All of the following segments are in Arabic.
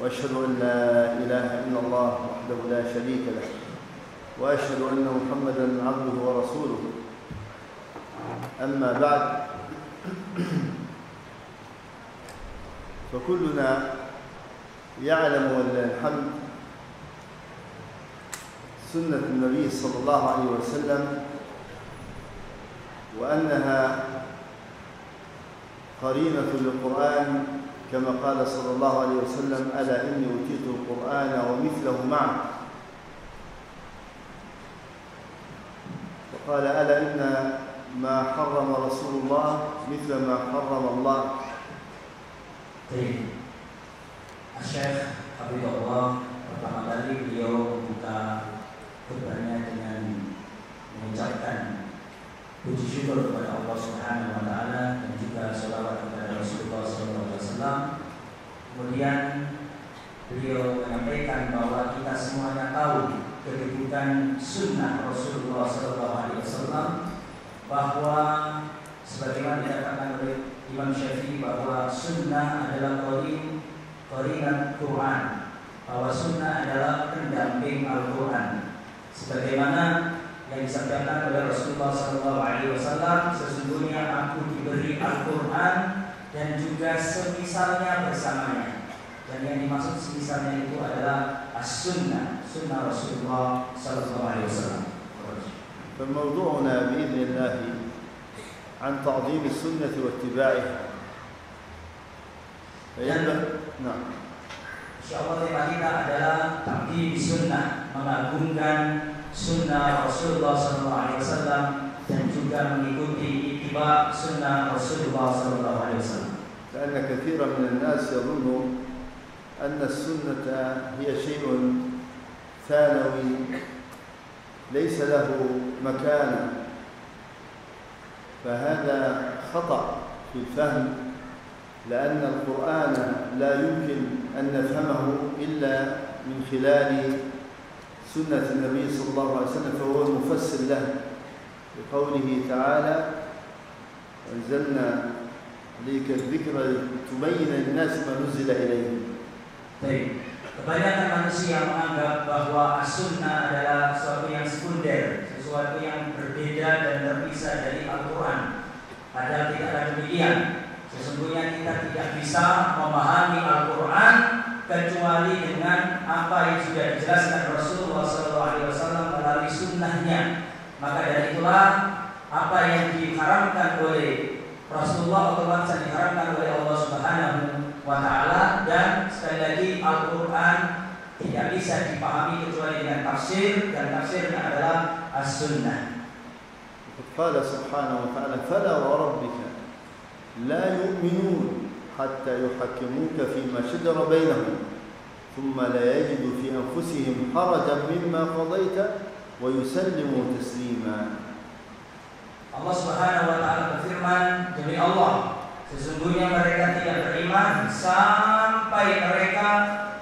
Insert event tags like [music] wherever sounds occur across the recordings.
وأشهد أن لا إله إلا الله وحده لا شريك له وأشهد أن محمدا عبده ورسوله. أما بعد فكلنا يعلم ولله الحمد سنة النبي صلى الله عليه وسلم وأنها قرينة للقرآن كما قال صلى الله عليه وسلم ألا إني أوتيت القرآن ومثله معه وقال ألا إن ما حرم رسول الله مثل ما حرم الله Baik. Syekh Habibullah pertama kali beliau membuka khutbahnya dengan mengucapkan puji syukur kepada Allah Subhanahu wa taala dan juga selawat kepada Rasulullah SAW. Kemudian beliau menyampaikan bahwa kita semuanya tahu kedudukan sunnah Rasulullah SAW bahwa sebagaimana dikatakan oleh Imam Syafi'i bahwa sunnah adalah korin korinat Quran bahwa sunnah adalah pendamping Al-Quran sebagaimana yang disampaikan oleh Rasulullah SAW sesungguhnya aku diberi Al-Quran dan juga semisalnya bersamanya dan yang dimaksud semisalnya itu adalah as-sunnah sunnah Rasulullah SAW فموضوعنا بإذن الله عن تعظيم السنة واتباعها فينبغي نعم Insyaallah tema kita adalah takdim sunnah mengagungkan sunnah Rasulullah SAW dan juga mengikuti ittiba sunnah Rasulullah SAW. لأن كثيرا من الناس يظن أن السنة هي شيء ثانوي ليس له مكانة فهذا خطأ في الفهم لأن القرآن لا يمكن أن نفهمه إلا من خلال سنة النبي صلى الله عليه وسلم فهو المفسر له بقوله تعالى وأنزلنا إليك الذكر تبين للناس ما نزل إليهم Baik. Kebanyakan manusia menganggap bahwa as-sunnah adalah sesuatu yang sekunder, sesuatu yang berbeda dan terpisah dari Al-Quran. Padahal tidaklah demikian. Sesungguhnya kita tidak bisa memahami Al-Quran kecuali dengan apa yang sudah dijelaskan Rasulullah SAW melalui sunnahnya. Maka dari itulah apa yang diharamkan oleh Rasulullah otomatis diharamkan oleh Allah Subhanahu wa taala dan sekali lagi Al-Qur'an tidak bisa dipahami kecuali dengan tafsir dan tafsirnya adalah as-sunnah. قال سبحانه وتعالى فلا وربك لا يؤمنون حتى يحكموك فيما شجر بينهم ثم لا يجدوا في أنفسهم حرجا مما قضيت ويسلموا تسليما Allah Subhanahu wa taala berfirman demi Allah sesungguhnya mereka tidak beriman sampai mereka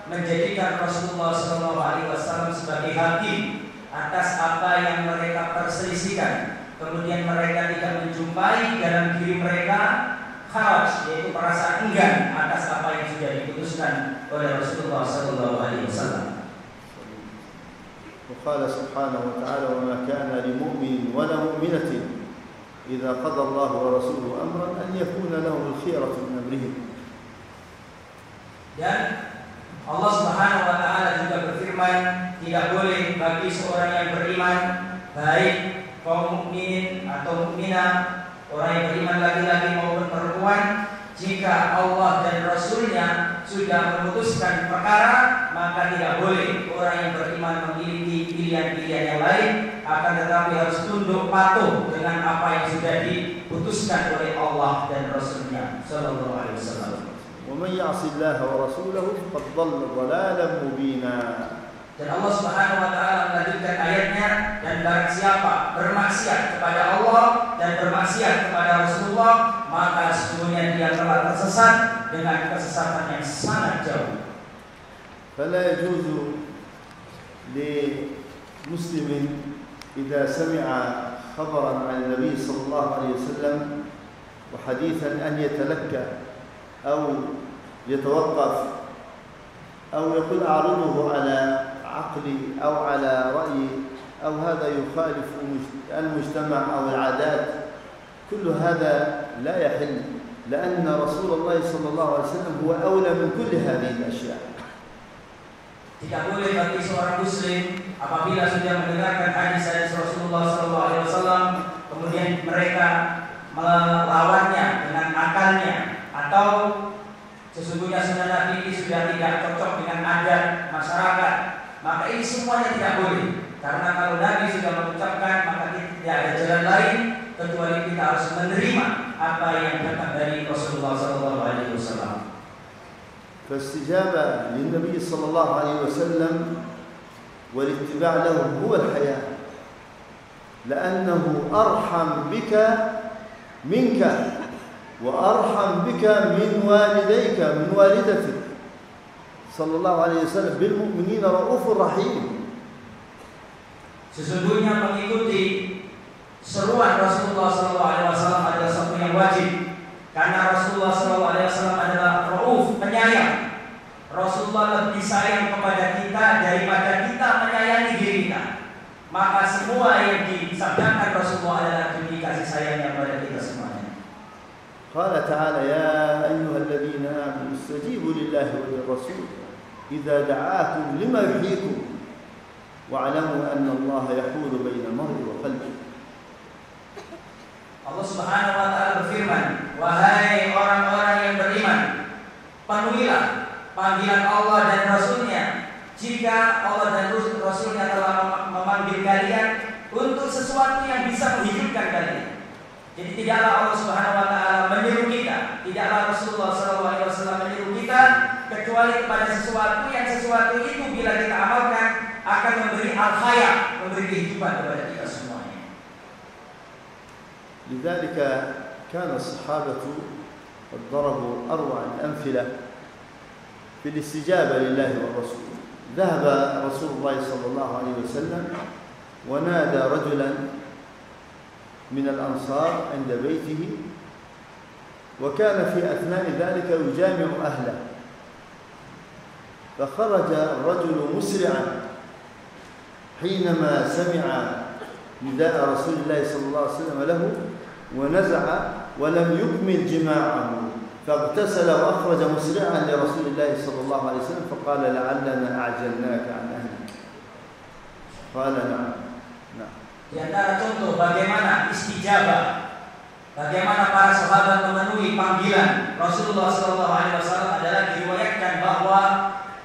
menjadikan Rasulullah SAW sebagai hakim atas apa yang mereka perselisihkan kemudian mereka tidak menjumpai dalam diri mereka kharaj yaitu perasaan enggan atas apa yang sudah diputuskan oleh Rasulullah SAW. وقال سبحانه وتعالى وما كان لمؤمن ولا مؤمنة إذا قضى الله ورسوله أمرا أن يكون لهم الخيرة من أمرهم Dan Allah Subhanahu wa taala juga berfirman, tidak boleh bagi seorang yang beriman baik kaum mukmin atau mukminah, orang yang beriman laki-laki maupun perempuan, jika Allah dan Rasulnya sudah memutuskan perkara, maka tidak boleh orang yang beriman memiliki pilihan-pilihan yang lain, akan tetapi harus tunduk patuh dengan apa yang sudah diputuskan oleh Allah dan Rasulnya Sallallahu Alaihi Wasallam. ومن يعص الله ورسوله فقد ضل ضلالا مبينا Dan Allah Subhanahu wa taala melanjutkan ayatnya dan barang siapa bermaksiat kepada Allah dan bermaksiat kepada Rasulullah maka sesungguhnya dia telah tersesat dengan kesesatan yang sangat jauh. فلا يجوز لمسلم إذا سمع خبرا عن النبي صلى الله عليه وسلم وحديثا أن يتلكى أو يتوقف أو يقول أعرضه على عقلي أو على رأيي أو هذا يخالف المجتمع أو العادات كل هذا لا يحل لأن رسول الله صلى الله عليه وسلم هو أولى من كل هذه الأشياء. Tidak boleh bagi seorang muslim apabila sudah mendengarkan hadis dari Rasulullah SAW kemudian mereka melawannya dengan akalnya atau sesungguhnya sunnah Nabi ini sudah tidak cocok dengan adat masyarakat maka ini semuanya tidak boleh karena kalau Nabi sudah mengucapkan maka tidak ada jalan lain kecuali kita harus menerima apa yang datang dari Rasulullah SAW. فالاستجابة للنبي صلى الله عليه وسلم والاتباع له هو الحياة لأنه أرحم بك منك وأرحم بك من والديك من والدتك صلى الله عليه وسلم بالمؤمنين رؤوف رحيم Sesungguhnya mengikuti seruan Rasulullah SAW adalah satu yang wajib karena Rasulullah SAW adalah rauf penyayang. Rasulullah lebih sayang kepada semua yang disabdakan Rasulullah adalah demi kasih sayangnya pada kita semuanya. قال تعالى يا أيها الذين آمنوا استجيبوا لله وللرسول إذا دعاكم لما يحييكم واعلموا أن الله يحول بين المرء وقلبه Allah Subhanahu wa taala berfirman, "Wahai orang-orang yang beriman, penuhilah panggilan Allah dan Rasulnya jika Allah dan Rasulnya telah memanggil kalian untuk sesuatu yang bisa menghidupkan kalian. Jadi tidaklah Allah Subhanahu wa taala menyuruh kita, tidaklah Rasulullah SAW menyuruh kita kecuali kepada sesuatu yang sesuatu itu bila kita amalkan akan memberi al-hayat, memberi kehidupan kepada kita semuanya. لذلك كان الصحابة قد ضربوا أروع الأمثلة في الاستجابة لله والرسول ذهب رسول الله صلى الله عليه وسلم ونادى رجلا من الأنصار عند بيته وكان في أثناء ذلك يجامع أهله. فخرج الرجل مسرعا حينما سمع نداء رسول الله صلى الله عليه وسلم له ونزع ولم يكمل جماعة فاغتسل وأخرج مسرعا لرسول الله صلى الله عليه وسلم فقال لعلنا أعجلناك عن أهلك. قال نعم. نعم Di antara contoh bagaimana istijabah, bagaimana para sahabat memenuhi panggilan Rasulullah SAW adalah diriwayatkan bahwa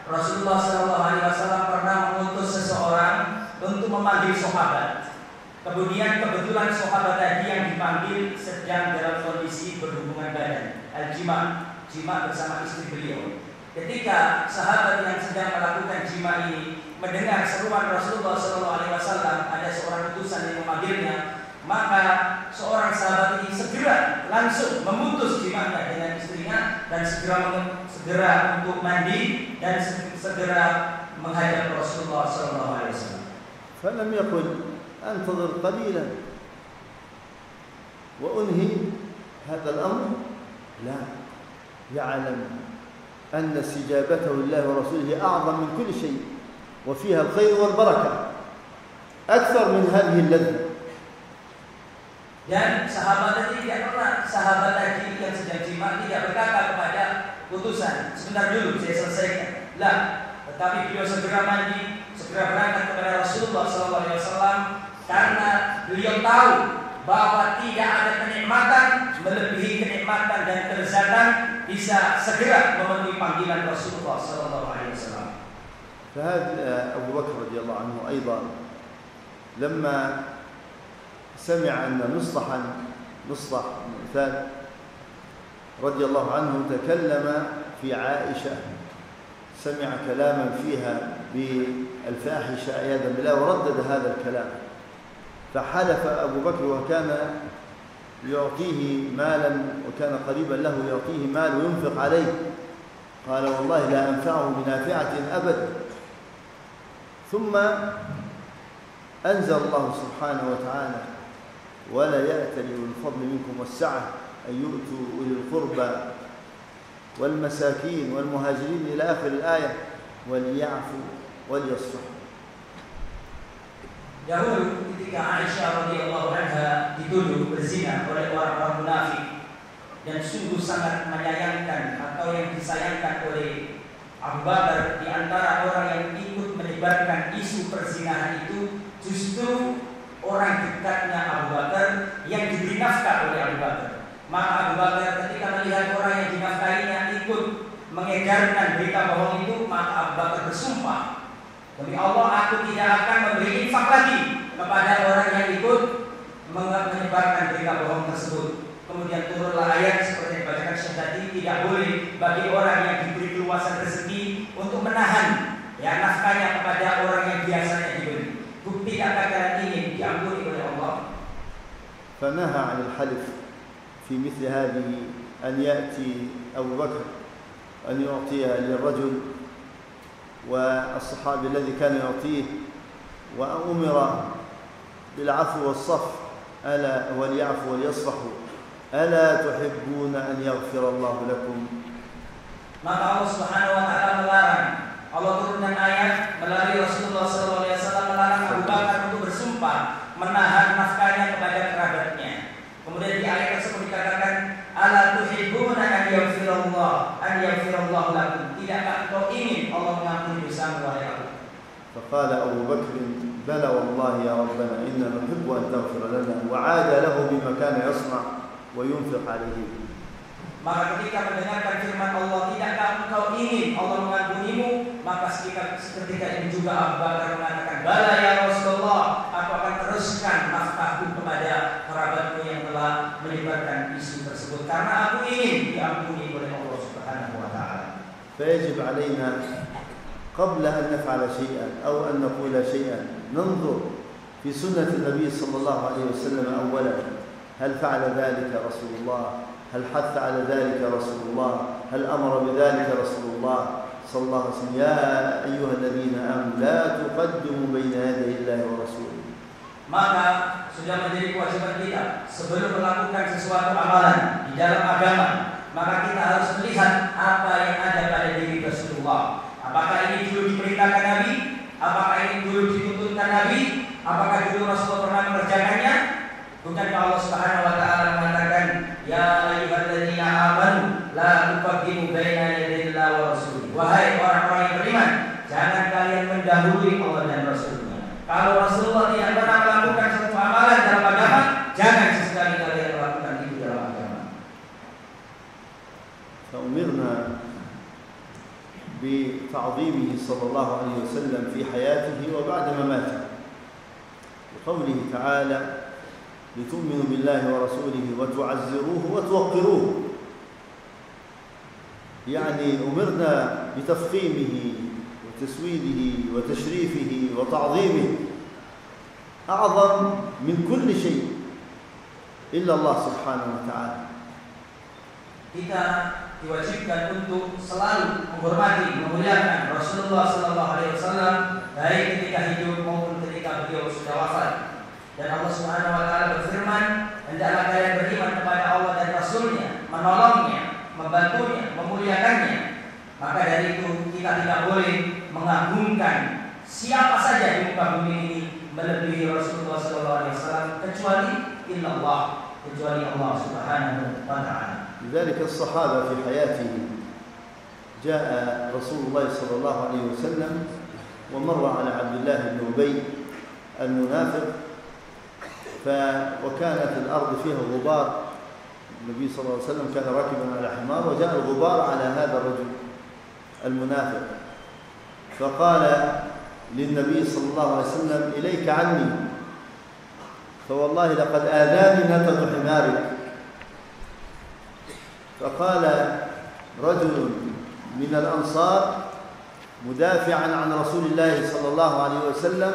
Rasulullah SAW pernah mengutus seseorang untuk memanggil sahabat. Kemudian kebetulan sahabat tadi yang dipanggil sedang dalam kondisi berhubungan badan, al-jima, jima bersama istri beliau. Ketika sahabat yang sedang melakukan jima ini mendengar seruan Rasulullah SAW, ada seorang utusan yang memanggilnya, maka seorang sahabat ini segera langsung memutus jimanya dengan istrinya dan segera segera untuk mandi dan segera menghadap Rasulullah SAW. فلم يقل انتظر قليلا وانهي هذا الامر لا يعلم ان استجابته لله ورسوله اعظم من كل شيء وفيها الخير والبركه اكثر من هذه اللذه Dan sahabat tadi tidak pernah sahabat tadi yang sedang jima tidak berkata kepada utusan sebentar dulu saya selesaikan. Lah, tetapi beliau segera mandi, segera berangkat kepada Rasulullah SAW karena beliau tahu bahwa tidak ada kenikmatan melebihi kenikmatan dan kelezatan bisa segera memenuhi panggilan Rasulullah SAW. فهذا أبو بكر رضي الله عنه أيضا لما سمع أن مصطحا مصطح بن رضي الله عنه تكلم في عائشة سمع كلاما فيها بالفاحشة عياذا بالله وردد هذا الكلام. فحلف أبو بكر وكان يعطيه مالا وكان قريبا له يعطيه مال وينفق عليه. قال والله لا أنفعه بنافعة أبدا. ثم أنزل الله سبحانه وتعالى ولا يأتل أولي الفضل منكم والسعة أن يؤتوا أولي القربى والمساكين والمهاجرين إلى آخر الآية وليعفوا وليصفحوا Dahulu ketika Aisyah radhiyallahu anha dituduh berzina oleh orang-orang munafik dan sungguh sangat menyayangkan atau yang disayangkan oleh Abu Bakar di antara orang yang menyebarkan isu perzinahan itu justru orang dekatnya Abu Bakar yang diberi nafkah oleh Abu Bakar. Maka Abu Bakar ketika melihat orang yang dinafkahinya ikut mengedarkan berita bohong itu, maka Abu Bakar bersumpah Demi Allah aku tidak akan memberi infak lagi kepada orang yang ikut menyebarkan berita bohong tersebut. Kemudian turunlah ayat seperti yang dibacakan Syekh tadi tidak boleh bagi orang yang diberi keluasan rezeki untuk menahan ya nafkahnya kepada orang yang biasanya diberi. Bukti kalian ingin diampuni oleh Allah? فنهى عن الحلف في مثل هذه أن يأتي أبو بكر أن يعطي للرجل والصحابي الذي كان يعطيه وأمر بالعفو والصف ألا وليعفوا وليصفحوا ألا تحبون أن يغفر الله لكم Maka Allah Subhanahu wa taala melarang. Allah turunkan ayat melalui Rasulullah SAW melarang Abu Bakar untuk bersumpah menahan nafkahnya kepada kerabatnya. Kemudian di ayat tersebut dikatakan ala tuhibbuna an yaghfirallah an yaghfirallahu lakum. Tidakkah engkau ingin Allah mengampuni dosamu wahai Abu? فقال أبو بكر بلى والله يا ربنا إنا نحب أن تغفر لنا وعاد له بما كان يصنع وينفق عليه Maka ketika mendengarkan firman Allah, tidakkah engkau ingin Allah mengampunimu? Maka seketika ini juga Abu Bakar mengatakan, Bala ya Rasulullah, aku akan teruskan nafkahku kepada kerabatku yang telah menyebarkan isu tersebut. Karena aku ingin diampuni oleh Allah Subhanahu wa Ta'ala. فيجب علينا قبل أن نفعل شيئا أو أن نقول شيئا ننظر في سنة النبي صلى الله عليه وسلم أولا هل فعل ذلك رسول الله هل حث على ذلك رسول الله هل أمر بذلك رسول الله صلى الله عليه وسلم يا أيها الذين آمنوا لا تقدموا بين يدي الله ورسوله Maka sudah menjadi kewajiban kita sebelum melakukan sesuatu amalan di dalam agama, maka kita harus melihat apa yang ada pada diri Rasulullah. Apakah ini dulu diperintahkan Nabi? Apakah ini dulu dituntunkan Nabi? Apakah dulu Rasulullah pernah mengerjakannya? Bukankah Allah Subhanahu wa taala Kalau Rasulullah tidak pernah melakukan suatu amalan dalam agama, jangan sesekali kalian melakukan itu dalam agama. فأمرنا بتعظيمه صلى الله عليه وسلم في حياته وبعد مماته وقوله تعالى لتؤمنوا بالله ورسوله وتعزروه وتوقروه يعني أمرنا بتفخيمه وتسويده وتشريفه وتعظيمه أعظم من كل شيء إلا الله سبحانه وتعالى Kita diwajibkan untuk selalu menghormati, memuliakan Rasulullah Sallallahu Alaihi Wasallam baik ketika hidup maupun ketika beliau sudah wafat. Dan Allah Subhanahu Wa Taala berfirman, hendaklah kalian beriman kepada Allah dan Rasulnya, menolongnya, membantunya, memuliakannya. Maka dari itu kita tidak boleh mengagungkan siapa saja di muka bumi kecuali illallah, kecuali Allah Subhanahu Wa Taala. لذلك الصحابة في حياته جاء رسول الله صلى الله عليه وسلم ومر على عبد الله بن أبي المنافق ف وكانت الأرض فيها غبار. النبي صلى الله عليه وسلم كان راكبا على حمار وجاء الغبار على هذا الرجل المنافق. فقال للنبي صلى الله عليه وسلم إليك عني. فوالله لقد آذاني نتن حمارك فقال رجل من الأنصار مدافعا عن رسول الله صلى الله عليه وسلم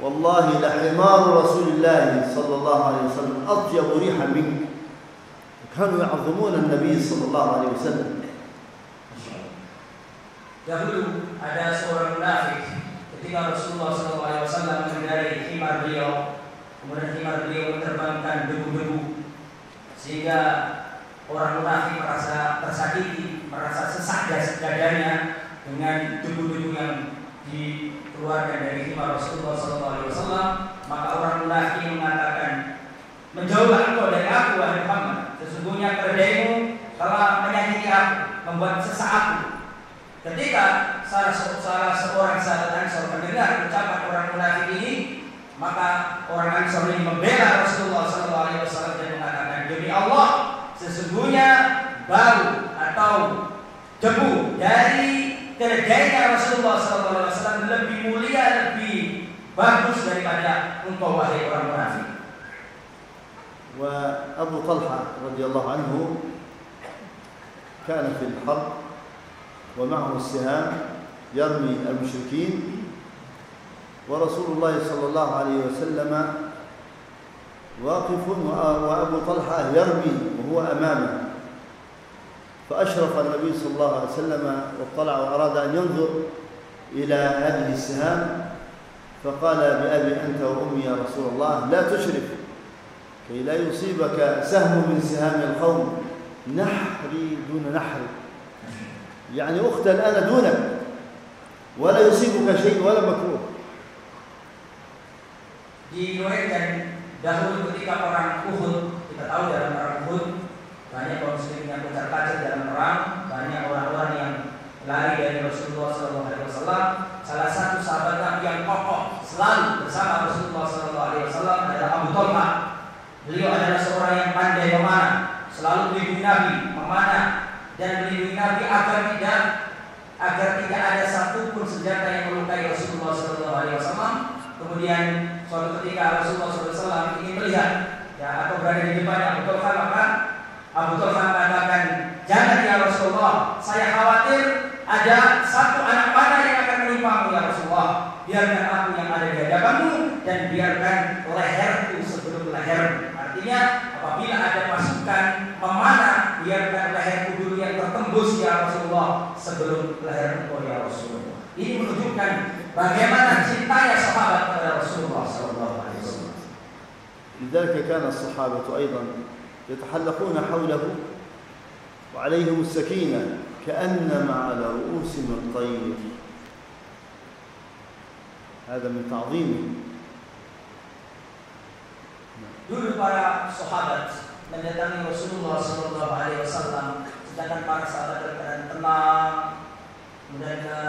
والله لحمار رسول الله صلى الله عليه وسلم أطيب ريحا منك. كانوا يعظمون النبي صلى الله عليه وسلم. Dahulu ada seorang munafik ketika Rasulullah SAW mengendarai himar beliau, kemudian himar beliau menerbangkan debu-debu sehingga orang munafik merasa tersakiti, merasa sesak dadanya dengan debu-debu yang dikeluarkan dari himar Rasulullah SAW. Maka orang munafik mengatakan, menjauhlah engkau dari aku wahai Muhammad. Sesungguhnya keledaimu telah menyakiti aku, membuat sesak aku. Ketika salah, salah seorang sahabat Ansor mendengar ucapan orang munafik ini, maka orang Ansor ini membela Rasulullah SAW dan mengatakan demi Allah sesungguhnya bau atau debu dari keledainya Rasulullah SAW lebih mulia, lebih bagus daripada engkau wahai orang munafik. وأبو طلحة رضي الله عنه كان في الحرب ومعه السهام يرمي المشركين ورسول الله صلى الله عليه وسلم واقف وأبو طلحة يرمي وهو أمامه. فأشرف النبي صلى الله عليه وسلم واطلع وأراد أن ينظر إلى هذه السهام. فقال بأبي أنت وأمي يا رسول الله لا تشرف كي لا يصيبك سهم من سهام القوم. نحري دون نحري يعني أختل أنا دونك ولا يصيبك شيء ولا مكروه. Diriwayatkan dahulu ketika perang Uhud kita tahu dalam perang Uhud banyak kaum muslimin yang kocar kacir dalam perang banyak orang-orang yang lari dari Rasulullah SAW salah satu sahabat Nabi yang kokoh selalu bersama Rasulullah SAW adalah Abu Talha. Beliau adalah seorang yang pandai memanah selalu melindungi Nabi memanah dan melindungi Nabi agar tidak agar tidak ada satupun senjata yang melukai Rasulullah SAW kemudian suatu ketika Rasulullah SAW ingin melihat ya atau berada di depannya Abu Talha maka Abu Talha mengatakan jangan ya Rasulullah saya khawatir ada satu anak panah yang akan menimpamu ya Rasulullah. Biarkan aku yang ada di hadapanmu dan biarkan leherku sebelum leher artinya apabila ada pasukan memanah biarkan leherku dulu yang tertembus ya Rasulullah sebelum leher engkau ya Rasulullah. Ini menunjukkan bagaimana cintanya sahabat Rasulullah sallallahu alaihi wasallam. لذلك كان الصحابة أيضا يتحلقون حوله وعليهم السكينة كأنما على رؤوسهم الطير هذا من تعظيمه Dulu para sahabat mendatangi Rasulullah Sallallahu Alaihi Wasallam, sedangkan para sahabat berkeadaan tenang, kemudian ke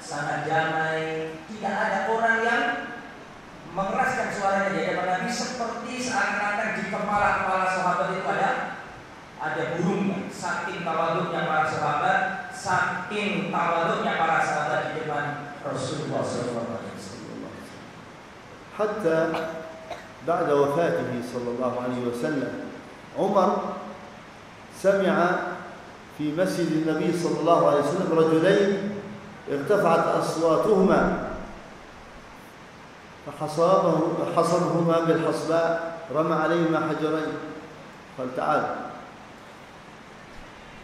sangat damai, tidak ada orang yang mengeraskan suaranya di hadapan Nabi seperti seakan-akan di kepala-kepala sahabat itu ada ada burungnya. Saking tawaduknya para sahabat, saking tawaduknya para sahabat di depan Rasulullah SAW. حتى بعد وفاته صلى الله عليه وسلم عمر سمع في مسجد النبي صلى الله عليه وسلم رجلين ارتفعت أصواتهما فحصابه بالحصباء رمى عليهما حجرين. قال تعال.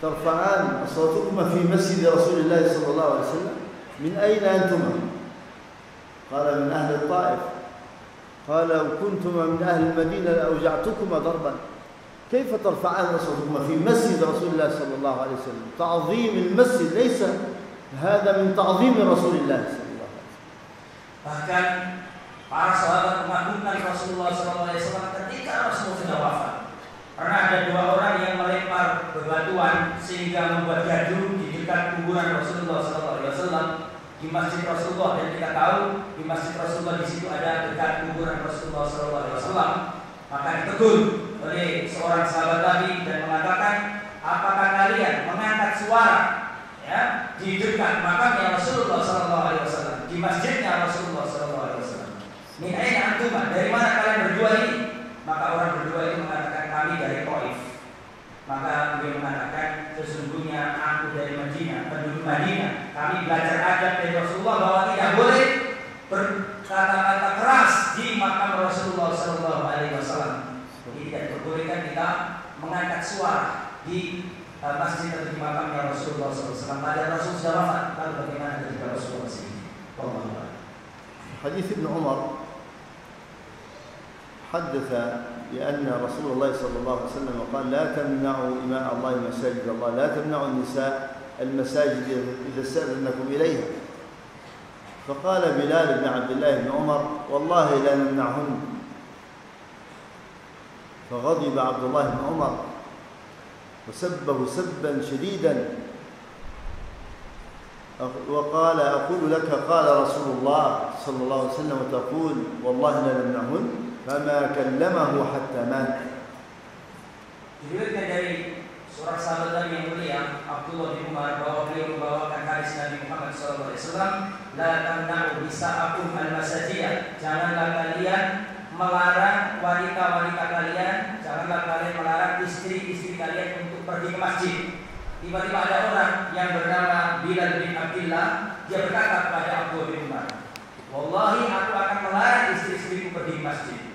ترفعان أصواتكما في مسجد رسول الله صلى الله عليه وسلم. من أين أنتما؟ قال من أهل الطائف. قال لو كنتما من أهل المدينة لأوجعتكما ضربا. كيف ترفعان أصواتكما في مسجد رسول الله صلى الله عليه وسلم؟ تعظيم المسجد ليس هذا من تعظيم رسول الله صلى الله عليه وسلم. Para sahabat mengagungkan Rasulullah SAW ketika Rasulullah sudah wafat. Karena ada dua orang yang melempar bebatuan sehingga membuat gaduh di dekat kuburan Rasulullah SAW di masjid Rasulullah dan kita tahu di masjid Rasulullah di situ ada dekat kuburan Rasulullah SAW. Maka ditegur oleh seorang sahabat Nabi dan mengatakan, apakah kalian mengangkat suara ya di dekat makamnya Rasulullah SAW di masjidnya Rasulullah SAW. Min aina antuma? Dari mana kalian berdua ini? Maka orang berdua ini mengatakan kami dari Taif. Maka beliau mengatakan sesungguhnya aku dari Madinah, penduduk Madinah. Kami belajar adat dari Rasulullah bahwa tidak boleh berkata-kata keras di makam Rasulullah Shallallahu Alaihi Wasallam. Jadi tidak diperbolehkan kita mengangkat suara di uh, masjid atau di makamnya Rasulullah SAW. Pada Rasul sudah wafat, lalu bagaimana ketika Rasulullah SAW? Hadis Ibn Umar حدث بأن رسول الله صلى الله عليه وسلم قال لا تمنعوا إماء الله مساجد الله لا تمنعوا النساء المساجد إذا استأذنكم إليها. فقال بلال بن عبد الله بن عمر والله لا نمنعهن. فغضب عبد الله بن عمر وسبه سبا شديدا. وقال أقول لك قال رسول الله صلى الله عليه وسلم وتقول والله لا نمنعهن. فما كلمه حتى مات Diriwayatkan dari surat sahabat yang mulia Abdullah bin Umar bahwa beliau membawakan hadis Nabi Muhammad SAW La tamna'u bisa'akum al-masajiyah Janganlah kalian melarang wanita-wanita kalian Janganlah kalian melarang istri-istri kalian untuk pergi ke masjid Tiba-tiba ada orang yang bernama Bilal bin Abdullah Dia berkata kepada Abdullah bin Umar Wallahi aku akan melarang istri-istriku pergi ke masjid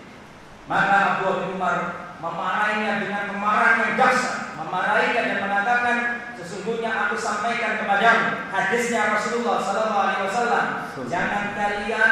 Maka Abdullah bin Umar memarahinya dengan kemarahan yang dahsyat, memarahinya dan mengatakan sesungguhnya aku sampaikan kepadamu hadisnya Rasulullah Sallallahu Alaihi Wasallam jangan kalian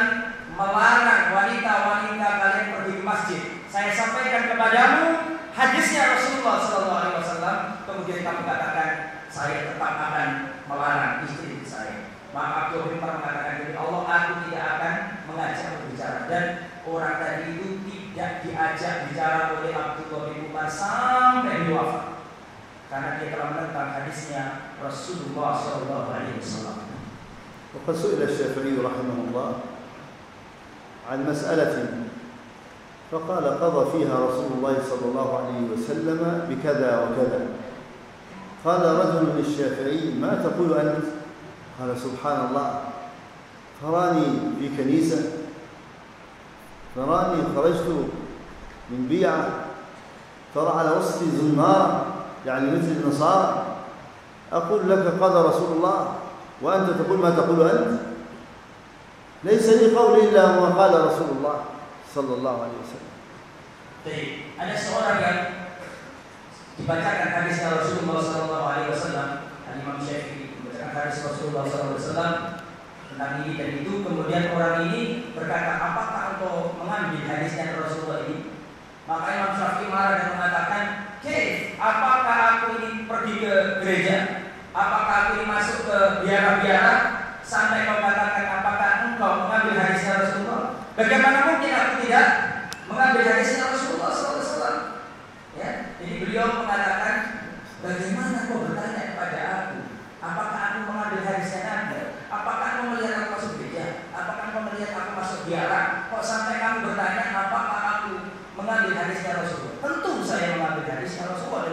melarang wanita-wanita kalian pergi ke masjid. Saya sampaikan kepadamu hadisnya Rasulullah Sallallahu Alaihi Wasallam kemudian kamu katakan saya tetap akan melarang istri saya. Maka Abdul bin Umar mengatakan jadi Allah aku tidak akan mengajak berbicara dan orang tadi itu tidak diajak bicara oleh Abdullah bin Umar sampai dia wafat. Karena dia telah menentang hadisnya Rasulullah Shallallahu Alaihi Wasallam. وقد سئل الشافعي رحمه الله عن مسألة فقال قضى فيها رسول الله صلى الله عليه وسلم بكذا وكذا قال رجل للشافعي ما تقول أنت قال سبحان الله تراني في كنيسة تراني خرجت من بيعة ترى على وسطي زمار يعني مثل النصارى أقول لك قال رسول الله وأنت تقول ما تقول أنت ليس لي قول إلا ما قال رسول الله صلى الله عليه وسلم Baik, ada seorang yang dibacakan hadis Rasulullah Sallallahu Alaihi Wasallam, Imam Syafi'i membacakan hadis Rasulullah Sallallahu Alaihi Wasallam tentang ini dan itu, kemudian orang ini berkata, apakah engkau mengambil hadisnya Rasulullah ini? Maka Imam Syafi'i marah dan mengatakan, Kif, apakah aku ini pergi ke gereja? Apakah aku ini masuk ke biara-biara? Sampai kau katakan, apakah engkau mengambil hadisnya Rasulullah? Bagaimana mungkin aku tidak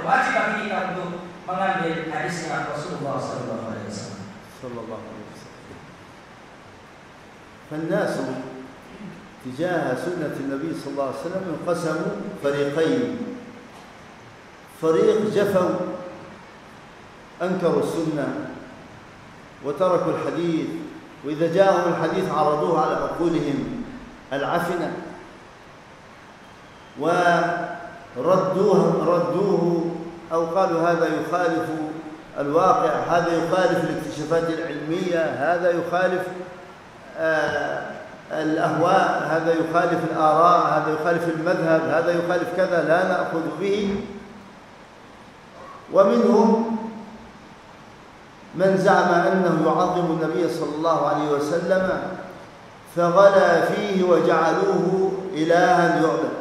wajib bagi kita untuk mengambil hadisnya Rasulullah Sallallahu Alaihi Wasallam. صلى الله عليه وسلم فالناس تجاه سنة النبي صلى الله عليه وسلم انقسموا فريقين فريق جفوا أنكروا السنة وتركوا الحديث وإذا جاءهم الحديث عرضوه على عقولهم العفنة وردوه ردوه أو قالوا هذا يخالف الواقع هذا يخالف الاكتشافات العلمية هذا يخالف آه الأهواء هذا يخالف الآراء هذا يخالف المذهب هذا يخالف كذا لا نأخذ به. ومنهم من زعم أنه يعظم النبي صلى الله عليه وسلم فغلا فيه وجعلوه إلها يعبد.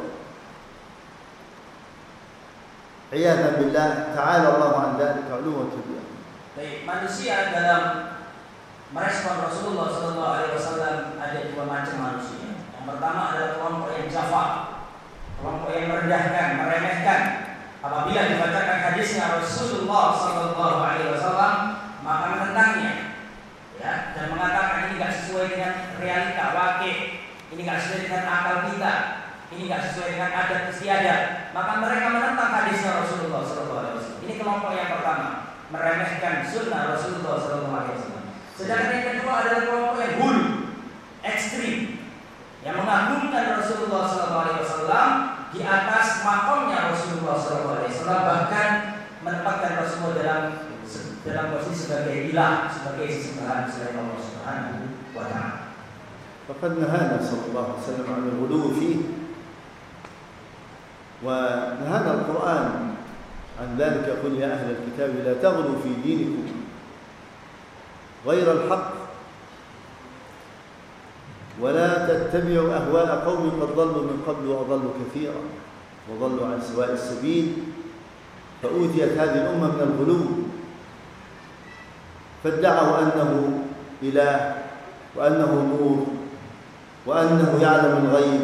Iyadha billah ta'ala Allah an dzalika 'uluwan kabira. Baik, manusia dalam merespon Rasulullah sallallahu alaihi wasallam ada dua macam manusia. Yang pertama adalah kelompok yang jafa, kelompok yang merendahkan, meremehkan. Apabila dibacakan hadisnya Rasulullah sallallahu alaihi wasallam, maka menentangnya ya dan mengatakan ini tidak sesuai dengan realita wakil ini tidak sesuai dengan akal kita ini tidak sesuai dengan adat istiadat, maka mereka menentang hadisnya Rasulullah Sallallahu Alaihi Wasallam. Ini kelompok yang pertama. meremehkan sunnah Rasulullah SAW. Sedangkan yang kedua adalah kelompok yang hulu, ekstrim, yang mengagungkan Rasulullah SAW di atas makomnya Rasulullah SAW, bahkan menempatkan Rasulullah dalam dalam posisi sebagai ilah, sebagai sesembahan selain Allah Subhanahu wa taala. فقد نهانا صلى الله عليه وسلم عن الغلو فيه ونهانا القرآن عن ذلك يقول يا أهل الكتاب لا تغلوا في دينكم غير الحق ولا تتبعوا أهواء قوم قد ضلوا من قبل وأضلوا كثيرا وضلوا عن سواء السبيل فأوتيت هذه الأمة من الغلو فادعوا أنه إله وأنه نور وأنه يعلم الغيب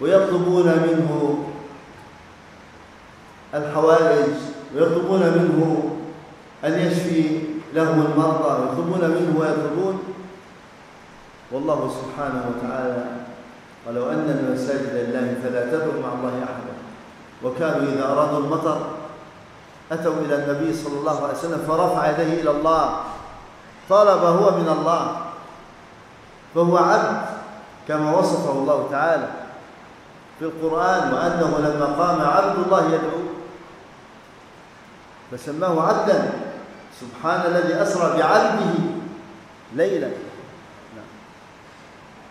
ويطلبون منه الحوائج ويطلبون منه أن يشفي لهم المرضى يطلبون منه ويطلبون. والله سبحانه وتعالى ولو أن المساجد لله فلا تدعوا مع الله أحدا. وكانوا إذا أرادوا المطر أتوا إلى النبي صلى الله عليه وسلم فرفع يديه إلى الله طلب هو من الله فهو عبد كما وصفه الله تعالى في القرآن وأنه لما قام عبد الله يدعو فسماه عبدا سبحان الذي أسرى بعبده ليلا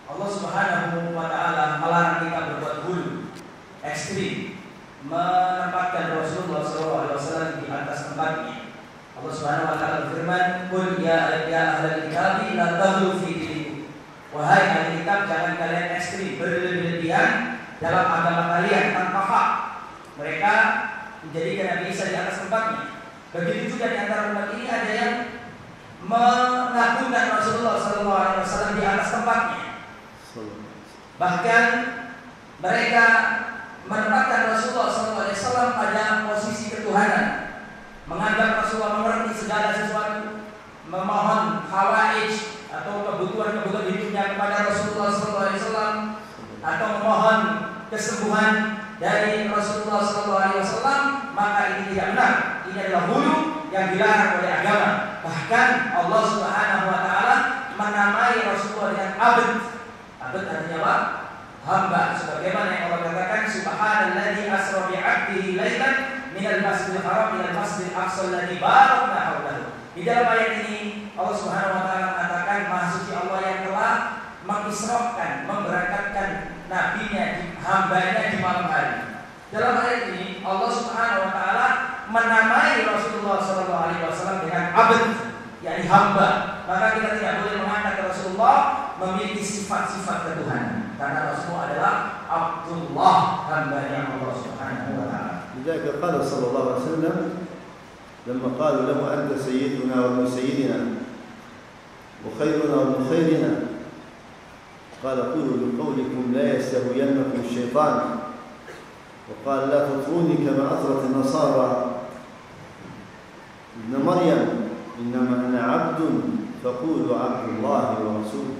Allah Subhanahu wa taala melarang kita berbuat hulu, ekstrim, menempatkan Rasulullah SAW di atas tempatnya. Allah Subhanahu wa taala berfirman, "Qul ya ya ahlal kitab la taghlu fi dinikum." Wahai ahli kitab, jangan kalian ekstrim, berlebihan dalam agama kalian tanpa hak. Mereka menjadikan Nabi Isa di atas tempatnya. Begitu juga di antara umat ini ada yang mengagungkan Rasulullah SAW di atas tempatnya. Bahkan mereka menempatkan Rasulullah SAW pada posisi ketuhanan, menganggap Rasulullah mengerti segala sesuatu, memohon hawaij atau kebutuhan-kebutuhan hidupnya kepada Rasulullah SAW, atau memohon kesembuhan dari Rasulullah SAW, maka ini tidak benar. Ini adalah hulu yang dilarang oleh agama. Bahkan Allah Subhanahu Wa Taala menamai Rasulullah dengan abad Abad artinya apa? Hamba. Sebagaimana yang Allah katakan Subhanalladzi asra bi 'abdihi lailan minal masjidil haram ilal masjidil aqsa alladzi barakna hawlahu. Di dalam ayat ini Allah Subhanahu wa taala mengatakan Maha suci Allah yang telah mengisrohkan, memberangkatkan nabinya di hambanya di malam hari. Dalam ayat ini Allah Subhanahu wa taala menamai Rasulullah sallallahu alaihi wasallam dengan abd, yakni hamba. Maka kita tidak boleh mengatakan Rasulullah memiliki sifat-sifat ketuhanan karena Rasulullah adalah Abdullah hambanya Allah Subhanahu wa taala. لذلك قال صلى الله عليه وسلم لما قالوا له أنت سيدنا وابن سيدنا وخيرنا وابن خيرنا قال قولوا بقولكم لا يستهوينكم الشيطان وقال لا تطروني كما أطرت النصارى ابن مريم إنما أنا عبد فقولوا عبد الله ورسوله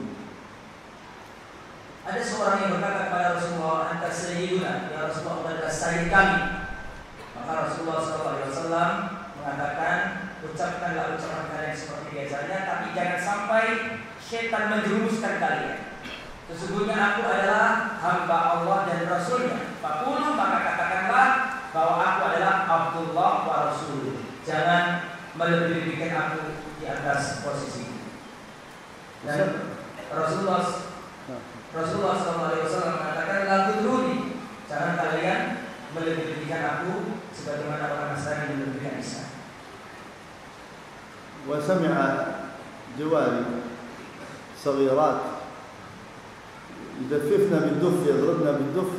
Ada seorang yang berkata kepada Rasulullah, "Anta sayyiduna, ya Rasulullah adalah sayyid kami." Maka Rasulullah SAW mengatakan, ucapkanlah ucapan kalian seperti biasanya, tapi jangan sampai setan menjerumuskan kalian. Sesungguhnya aku adalah hamba Allah dan Rasulnya. Fakulu maka katakanlah bahwa aku adalah Abdullah wa Rasul. Jangan melebih-lebihkan aku di atas posisi. Dan Rasulullah Rasulullah SAW mengatakan lagu turuni jangan kalian melebih-lebihkan aku sebagaimana orang Nasrani melebihkan Isa. وسمع جواري صغيرات يدففن بالدف يضربن بالدف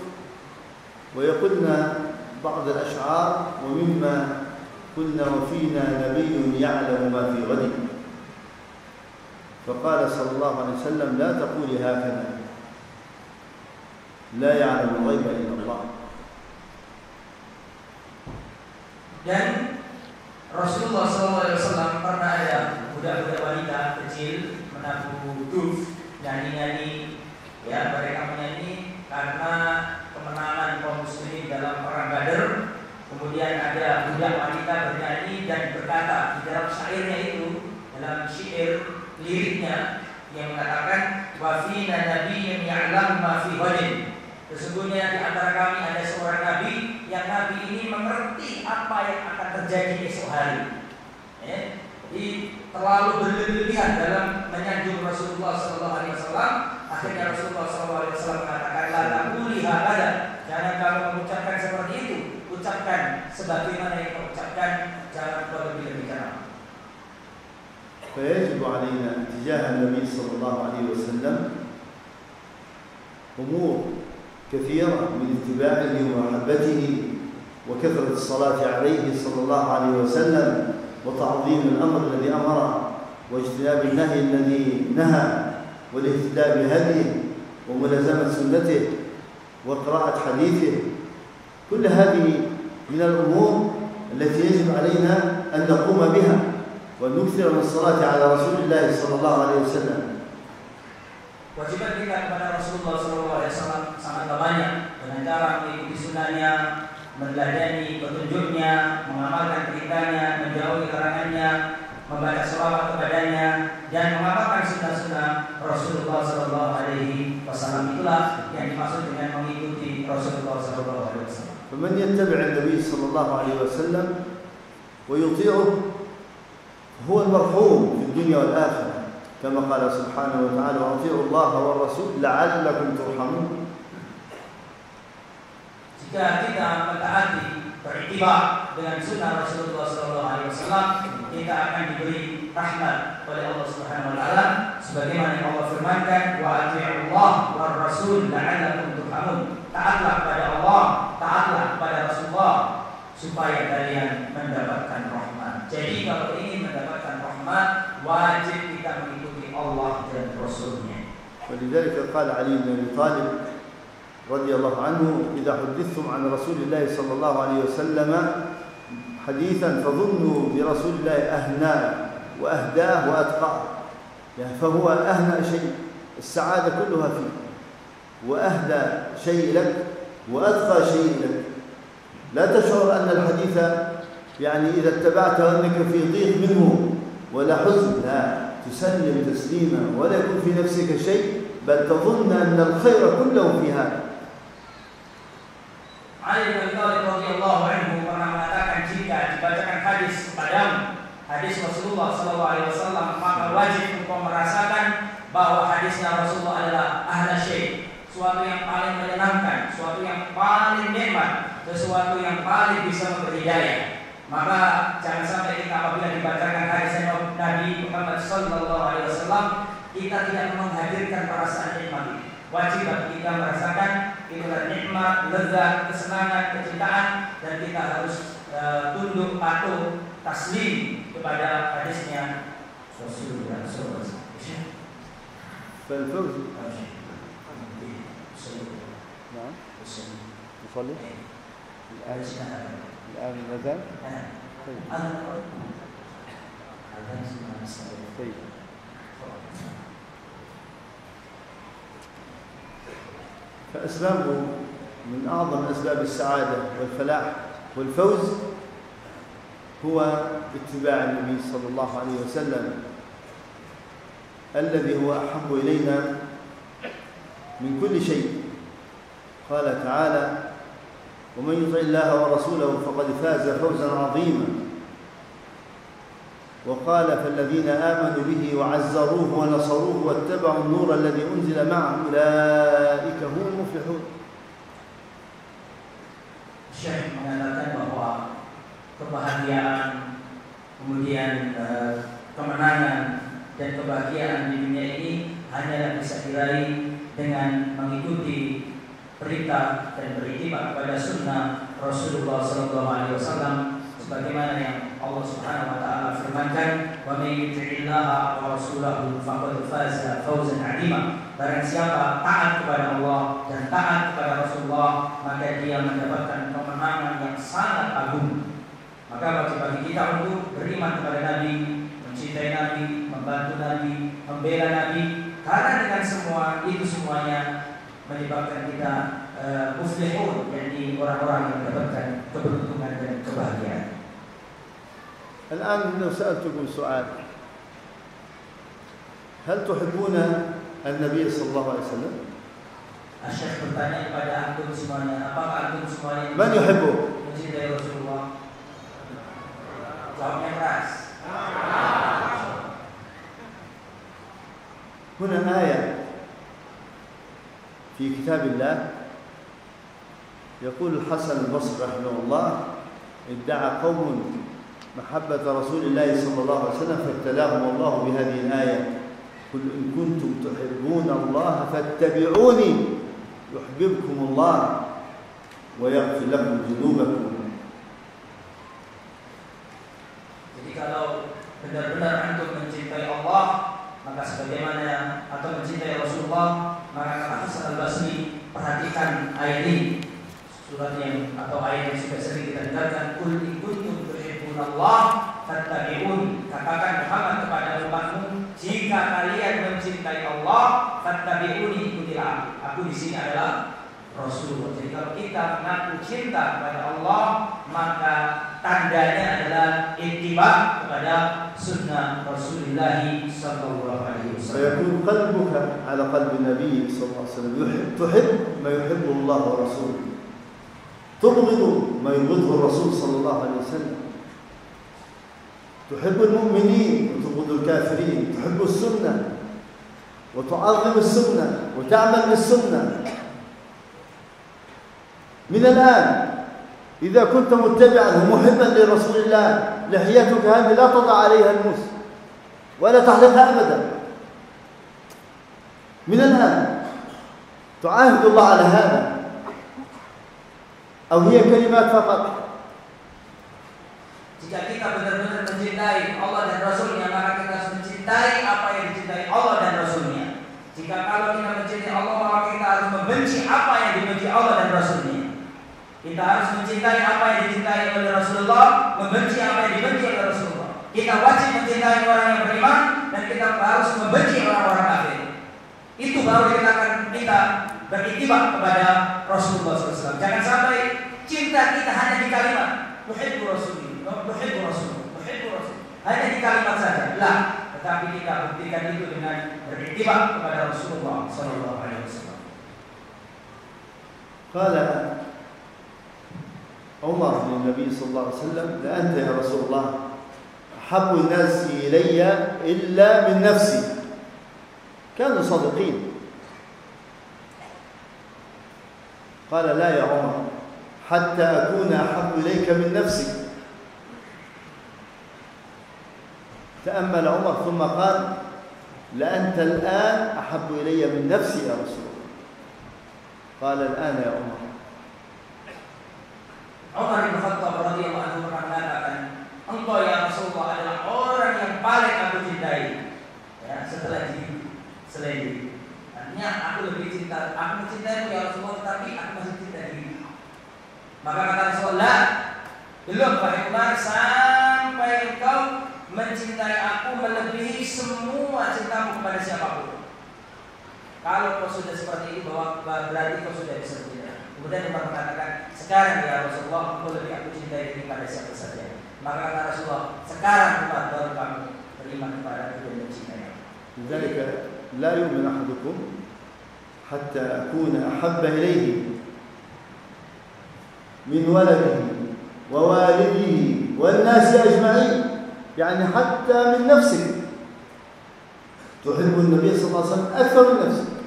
ويقولن بعض الأشعار ومما قلنا وفينا نبي يعلم ما في غد فقال صلى الله عليه وسلم لا تقولي هكذا. لا يعلم الغيب إلا الله. syairnya itu dalam syair liriknya yang mengatakan wafina nabi yang ya'lam ma fi Sesungguhnya di antara kami ada seorang nabi yang nabi ini mengerti apa yang akan terjadi esok hari. Ya, jadi terlalu berlebihan dalam menyanjung Rasulullah SAW. Akhirnya Rasulullah SAW mengatakan la taquli hakada. Jangan kamu mengucapkan seperti itu. Ucapkan sebagaimana yang kau ucapkan, jangan kau lebih-lebih. فيجب علينا تجاه النبي صلى الله عليه وسلم أمور كثيرة من اتباعه ومحبته وكثرة الصلاة عليه صلى الله عليه وسلم وتعظيم الأمر الذي أمر واجتناب النهي الذي نهى والاهتداء بهديه وملازمة سنته وقراءة حديثه. كل هذه من الأمور التي يجب علينا أن نقوم بها. ونكثر من الصلاة على رسول الله صلى الله عليه وسلم Kewajiban kita kepada Rasulullah SAW sangat banyak dengan cara mengikuti sunnahnya, meneladani petunjuknya, mengamalkan perintahnya, menjauhi larangannya, membaca salawat kepadanya, dan mengamalkan sunnah-sunnah Rasulullah SAW. Alaihi Wasallam itulah yang dimaksud dengan mengikuti Rasulullah SAW. Alaihi Wasallam. فمن يتبع النبي صلى الله عليه وسلم ويطيعه هو المرحوم في الدنيا والآخرة كما قال سبحانه وتعالى وأطيعوا الله والرسول لعلكم ترحمون Jika kita mentaati beriktibar dengan sunnah Rasulullah SAW, kita akan diberi rahmat oleh Allah Subhanahu Wa Taala, sebagaimana yang Allah firmankan, wa Allah wa Rasul la'allakum turhamun. Taatlah kepada Allah, taatlah kepada Rasulullah, supaya kalian mendapatkan rahmat. Jadi kalau ingin mendapatkan rahmat, wajib kita mengikuti Allah dan Rasulnya. ولذلك قال علي بن ابي طالب رضي الله عنه اذا حدثتم عن رسول الله صلى الله عليه وسلم حديثا فظنوا برسول الله اهنى واهداه واتقاه فهو اهنى شيء السعاده كلها فيه واهدى شيء لك واتقى شيء لك لا تشعر ان الحديث يعني اذا اتبعته انك في ضيق منه ولا حزن لا تسلم تسليما ولا يكون في نفسك شيء بل تظن أن الخير كله في هذا Ali bin Thalib radhiyallahu anhu pernah mengatakan jika dibacakan hadis kepadamu hadis Rasulullah sallallahu alaihi wasallam maka wajib engkau merasakan bahwa hadisnya Rasulullah adalah ahla syai suatu yang paling menyenangkan, suatu yang paling nikmat, sesuatu yang paling bisa memberi daya. Maka jangan sampai kita apabila dibacakan hadis Nabi Muhammad Sallallahu Alaihi Wasallam kita tidak menghadirkan perasaan nikmat ini. Wajib bagi kita merasakan itulah nikmat, lezat, kesenangan, kecintaan dan kita harus e, tunduk patuh taslim kepada hadisnya Rasulullah SAW. نعم. نصلي. الآن الآن الأذان طيب طيب. فأسبابه من أعظم أسباب السعادة والفلاح والفوز هو اتباع النبي صلى الله عليه وسلم الذي هو أحب إلينا من كل شيء. قال تعالى ومن يطع الله ورسوله فقد فاز فوزا عظيما. وقال فالذين آمنوا به وعزروه ونصروه واتبعوا النور الذي أنزل معه أولئك هم المفلحون. Syekh mengatakan bahwa kebahagiaan kemudian uh, kemenangan dan kebahagiaan di dunia ini hanyalah bisa diraih dengan mengikuti perintah dan beriktibar kepada sunnah Rasulullah Sallallahu Alaihi Wasallam sebagaimana yang Allah Subhanahu Wa Taala firmankan wa may yuti'illaha wa rasulahu faqad faza fawzan barang siapa taat kepada Allah dan taat kepada Rasulullah maka dia mendapatkan kemenangan yang sangat agung. Maka bagi bagi kita untuk beriman kepada Nabi mencintai Nabi membantu Nabi membela Nabi karena dengan semua itu semuanya menyebabkan kita uh, muflihun yakni orang-orang yang mendapatkan keberuntungan dan kebahagiaan. الآن لو سألتكم سؤال هل تحبون النبي صلى الله عليه وسلم Syekh bertanya kepada antum semuanya, apakah antum semuanya من يحبه mencintai Rasulullah? Jawabnya keras. هنا آية في كتاب الله. يقول الحسن البصري رحمه الله ادعى قوم محبة رسول الله صلى الله عليه وسلم فابتلاهم الله بهذه الآية. قل إن كنتم تحبون الله فاتبعوني يحببكم الله ويغفر لكم ذنوبكم. Jadi kalau benar-benar antum mencintai Allah, maka sebagaimana atau mencintai Rasulullah, maka kata Hasan al Basri perhatikan ayat ini. Surat yang atau ayat yang sudah sering kita dengarkan kul in kuntum tuhibbunallah fattabi'un. Katakan Muhammad kepada umatmu jika kalian mencintai Allah fattabi'uni ikutilah aku di sini adalah Rasulullah. Jadi kalau kita mengaku cinta kepada Allah maka tandanya adalah ittiba kepada sunnah Rasulullah sallallahu alaihi wasallam. قلبك على قلب النبي صلى الله عليه وسلم يحب تحب ما يحبه الله ورسوله تبغض ما يبغضه الرسول صلى الله عليه وسلم تحب المؤمنين وتبغض الكافرين تحب السنة وتعظم السنة وتعمل بالسنة من الآن إذا كنت متبعا ومحبا لرسول الله لحيتك هذه لا تضع عليها الموس ولا تحلقها أبدا من الآن تعاهد الله على هذا أو هي كلمات فقط Jika kita benar-benar mencintai Allah dan Rasulnya Maka kita harus mencintai apa yang dicintai Allah dan Rasulnya Jika kalau kita mencintai Allah Maka kita harus membenci apa yang dibenci Allah dan Rasulnya Kita harus mencintai apa yang dicintai oleh Rasulullah, membenci apa yang dibenci oleh Rasulullah. Kita wajib mencintai orang yang beriman dan kita harus membenci orang-orang kafir. Itu baru kita akan kita beritibat kepada Rasulullah SAW. Jangan sampai cinta kita hanya di kalimat Muhibbu Rasul, Muhibbu Rasul, Muhibbu Rasul. Hanya di kalimat saja. Lah, tetapi kita buktikan itu dengan beritibat kepada Rasulullah SAW. Kalau عمر للنبي صلى الله عليه وسلم لأنت يا رسول الله أحب الناس إلي إلا من نفسي. كانوا صادقين. قال لا يا عمر حتى أكون أحب إليك من نفسي. تأمل عمر ثم قال لأنت الآن أحب إلي من نفسي يا رسول الله. قال الآن يا عمر Umar bin Khattab radhiyallahu anhu pernah mengatakan, engkau ya Rasulullah adalah orang yang paling aku cintai. Ya, setelah diri, selain diri. Artinya aku lebih cinta, aku mencintaimu ya Rasulullah, tapi aku masih cinta diri. Maka kata Rasulullah, belum wahai Umar sampai engkau mencintai aku melebihi semua cintamu kepada siapa pun. Kalau kau sudah seperti ini bahwa berarti kau sudah bisa bercinta. Kemudian Umar mengatakan, sekarang ya Rasulullah, engkau lebih aku cintai daripada siapa saja. Maka kata Rasulullah, sekarang Umar baru kamu beriman kepada aku dan mencintai aku. لذلك لا يؤمن أحدكم حتى أكون أحب إليه من ولده ووالده والناس أجمعين يعني حتى من نفسك تحب النبي صلى الله عليه وسلم أكثر من نفسك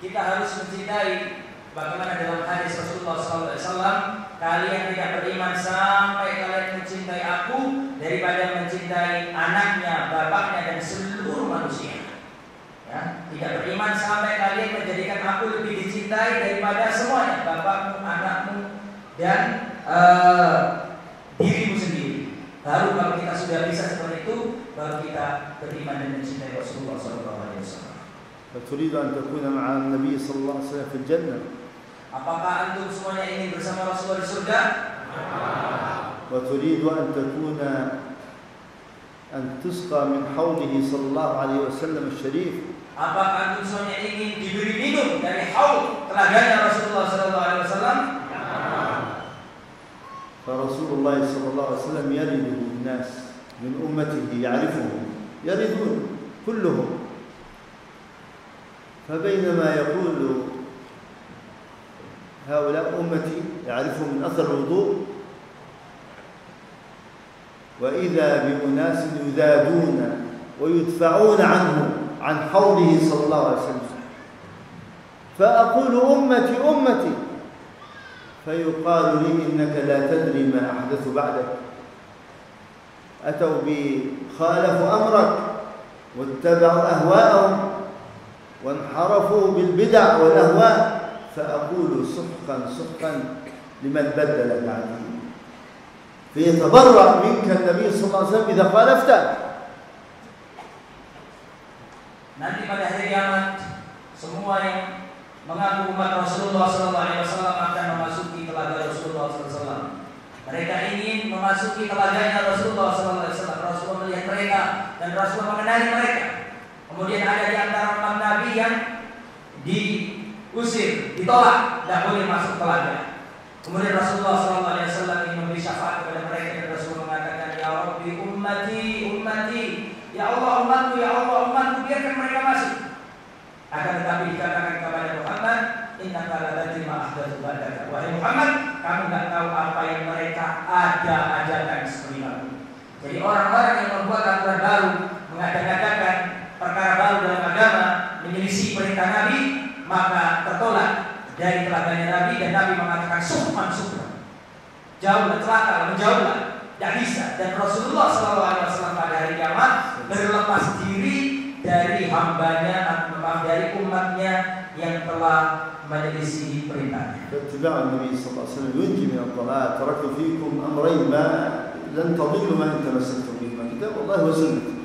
Kita harus mencintai bagaimana dalam hadis Rasulullah SAW kalian tidak beriman sampai kalian mencintai aku daripada mencintai anaknya, bapaknya dan seluruh manusia. Ya, tidak beriman sampai kalian menjadikan aku lebih dicintai daripada semuanya, bapakmu, anakmu dan uh, dirimu sendiri. Baru kalau kita sudah bisa seperti itu, baru kita beriman dan mencintai Rasulullah SAW. فتريد أن تكون مع النبي صلى الله عليه وسلم في الجنة Apakah antum semuanya ingin bersama Rasulullah di surga? وتريد أن تكون أن تسقى من حوضه صلى الله عليه وسلم الشريف Apakah antum semuanya ingin diberi minum dari haud telaganya Rasulullah Sallallahu Alaihi Wasallam? فرسول الله صلى الله عليه وسلم يرده الناس من أمته يعرفهم يرثون كلهم فبينما يقول هؤلاء أمتي يعرفهم من أثر الوضوء وإذا بأناس يذادون ويدفعون عنه عن حوله صلى الله عليه وسلم. فأقول أمتي أمتي. فيقال لي إنك لا تدري ما أحدث بعدك. أتوا بخالفوا أمرك واتبعوا أهواءهم. وانحرفوا بالبدع والأهواء فأقول سحقا سحقا لمن بدل بعدي فيتبرأ منك النبي صلى الله عليه وسلم إذا خالفت Nanti pada hari kiamat semua yang mengaku umat Rasulullah SAW akan memasuki telaga Rasulullah SAW. Mereka ingin memasuki telaganya Rasulullah SAW. Rasulullah melihat mereka dan Rasulullah mengenali mereka. Kemudian ada di antara umat Nabi yang diusir, ditolak, tidak boleh masuk telaga. Kemudian Rasulullah SAW ingin memberi syafaat kepada mereka dan Rasulullah mengatakan, Ya Rabbi ummati, ummati, Ya Allah umatku, Ya Allah umatku, biarkan mereka masuk. Akan tetapi dikatakan kepada Muhammad, Inna kala tadri ma'ahdathu badaka. Wahai Muhammad, kamu tidak tahu apa yang mereka ada-adakan seperti kamu. Jadi orang-orang yang membuat aturan baru, mengadakan maka tertolak dari telaganya Nabi dan Nabi mengatakan suhman suhman jauhlah celaka menjauhlah tidak bisa dan Rasulullah SAW pada hari kiamat berlepas diri dari hambanya atau dari umatnya yang telah menyelisih perintahnya. Dan Ittiba' Nabi sallallahu alaihi wasallam yunji min ad-dhalal, ya taraku fikum amrayn ma lan tadillu ma in tamassaktum bihima kitab Allah wa sunnah.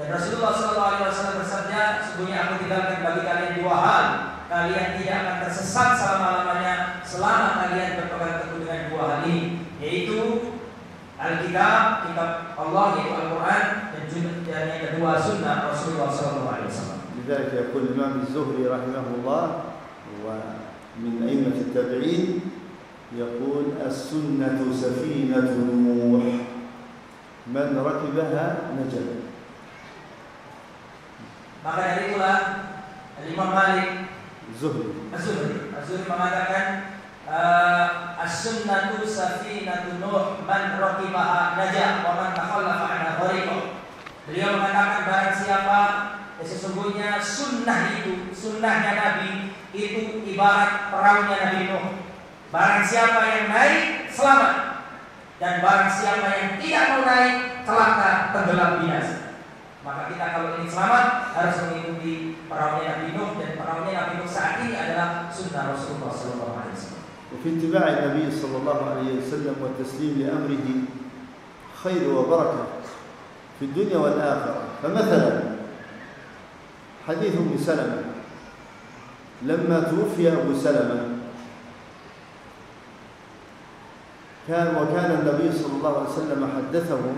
Dan Rasulullah SAW bersabda, sesungguhnya aku tinggalkan bagi kalian dua hal. Kalian tidak akan tersesat selama-lamanya selama kalian berpegang teguh dengan dua hal ini, yaitu Alkitab, kitab Allah yaitu Al-Quran dan juga yang kedua sunnah Rasulullah SAW. لذلك يقول الإمام الزهري رحمه الله ومن أئمة التابعين يقول السنة سفينة نوح من ركبها نجا maka dari itulah Imam Malik Zuhri Az-Zuhri Az-Zuhri mengatakan uh, as-sunnatu safinatu nuh man raqibaha najah wa man takhallafa anha ghariqa. Beliau mengatakan barang siapa ya sesungguhnya sunnah itu, sunnahnya Nabi itu ibarat perahunya Nabi Nuh. Barang siapa yang naik selamat dan barang siapa yang tidak mau naik celaka tenggelam binasa. Maka kita kalau ingin selamat harus mengikuti perahunya Nabi Nuh dan perahunya Nabi Nuh saat ini adalah sunnah Rasulullah SAW. وفي اتباع النبي صلى الله عليه وسلم والتسليم لأمره خير وبركة في الدنيا والآخرة فمثلا حديث ابن سلمة لما توفي أبو سلمة كان وكان النبي صلى الله عليه وسلم حدثهم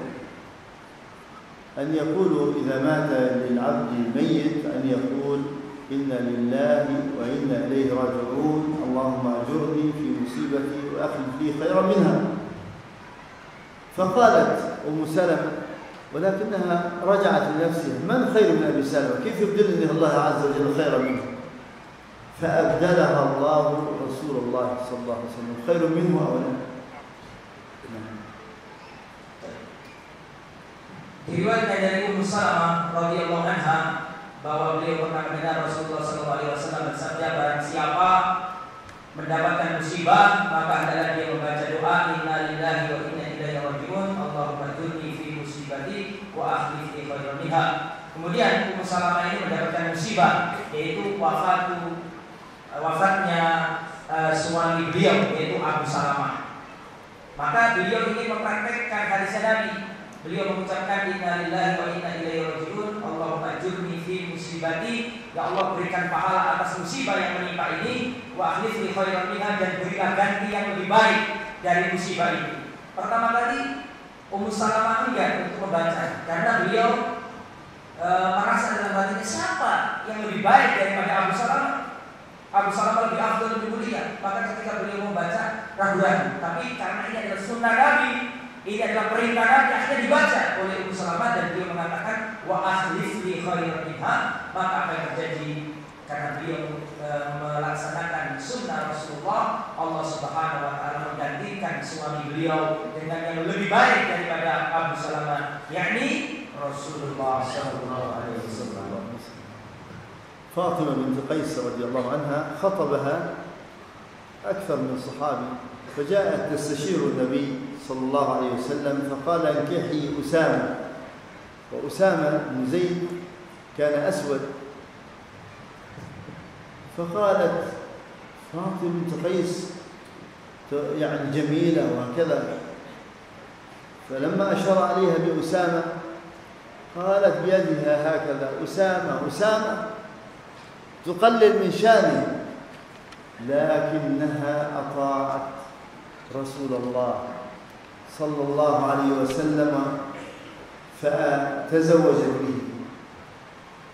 أن يقولوا إذا مات للعبد الميت أن يقول إنا لله وإنا إليه راجعون اللهم أجرني في مصيبتي وأخلف لي خيرا منها. فقالت أم سلمة ولكنها رجعت لنفسها من خير من أبي سلمة؟ كيف يبدلني الله عز وجل خيرا منه؟ فأبدلها الله رسول الله صلى الله عليه وسلم خير منه أو Diriwayatkan dari Ummu Salamah radhiyallahu anha bahwa beliau pernah mendengar Rasulullah SAW bersabda barang siapa mendapatkan musibah maka adalah dia membaca doa inna lillahi wa inna ilaihi rajiun. Allahumma junni fi musibati wa akhlif li khairan minha kemudian Ummu Salamah ini mendapatkan musibah yaitu wafatu wafatnya uh, suami beliau yaitu Abu Salamah. Maka beliau ingin mempraktekkan hadis Nabi Beliau mengucapkan inna lillahi wa inna ilaihi rajiun. Allahumma ajurni fi musibati. Ya Allah berikan pahala atas musibah yang menimpa ini wa akhlif li khairan minha dan berikan ganti yang lebih baik dari musibah ini. Pertama kali Ummu Salamah enggan untuk membaca karena beliau e, merasa dalam hatinya siapa yang lebih baik daripada Abu Salamah. Abu Salamah lebih afdal lebih mulia. Maka ketika beliau membaca ragu-ragu. Tapi karena ini adalah sunnah Nabi ini adalah perintah Nabi akhirnya dibaca oleh Ummu Salamah dan dia mengatakan wa aslih li khairatiha maka apa yang terjadi? Karena beliau e, melaksanakan sunnah Rasulullah Allah Subhanahu wa taala menggantikan suami beliau dengan yang lebih baik daripada Abu Salamah yakni Rasulullah sallallahu alaihi wasallam. Fatimah binti Qais radhiyallahu anha khatabaha أكثر من صحابي فجاءت تستشير النبي صلى الله عليه وسلم فقال انكحي أسامة. وأسامة بن زيد كان أسود. فقالت فاطمة بنت قيس يعني جميلة وهكذا. فلما أشار عليها بأسامة قالت بيدها هكذا أسامة أسامة تقلل من شانه لكنها أطاعت رسول الله صلى الله عليه وسلم فتزوجت به.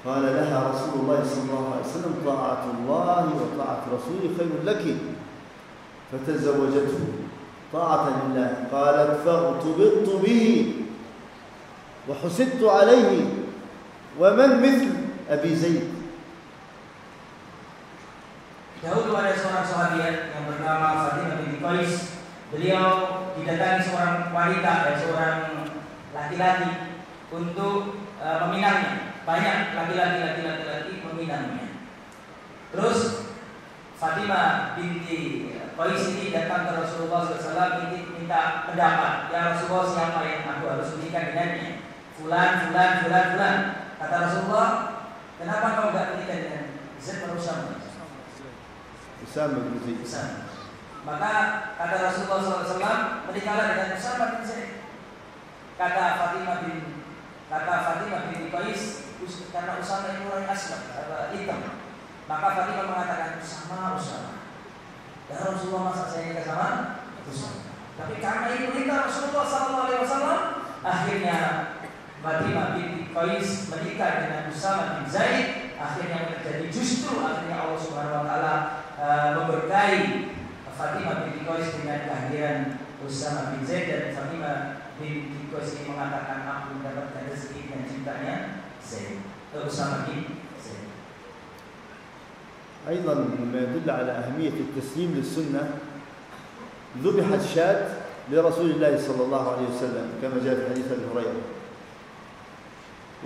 قال لها رسول الله صلى الله عليه وسلم طاعة الله وطاعة رسوله خير لك. فتزوجته. طاعة لله. قالت فاغتبطت به وحسدت عليه. ومن مثل أبي زيد؟ Dahulu ada seorang sahabat yang bernama Fatimah bin Qais. Beliau didatangi seorang wanita dan seorang laki-laki untuk uh, meminangnya. Banyak laki-laki laki-laki meminangnya. Terus Fatimah binti Qais ini datang ke Rasulullah SAW minta pendapat. Ya Rasulullah siapa yang aku harus menikah dengannya? Fulan, fulan, fulan, fulan. Kata Rasulullah, kenapa kau tidak menikah dengan Zaid bin bin Zaid. Usama. Maka kata Rasulullah SAW menikahlah dengan Usama bin Zaid. Kata Fatimah bin kata Fatimah bin Qais karena Usama ini orang aswad hitam. Maka Fatimah mengatakan Usama Usama. Ya Rasulullah masa saya nikah sama Usama. Tapi karena itu perintah Rasulullah SAW akhirnya Fatimah bin Qais menikah dengan Usama bin Zaid akhirnya terjadi justru akhirnya Allah Subhanahu wa taala uh, memberkahi Fatimah binti Qais dengan kehadiran Usama bin Zaid dan Fatimah binti Qais ini mengatakan aku mendapatkan rezeki dan cintanya Zaid. Usama bin Zaid. أيضا مما يدل على أهمية التسليم للسنة ذبحت شاة لرسول الله صلى الله عليه وسلم كما جاء في حديث أبي هريرة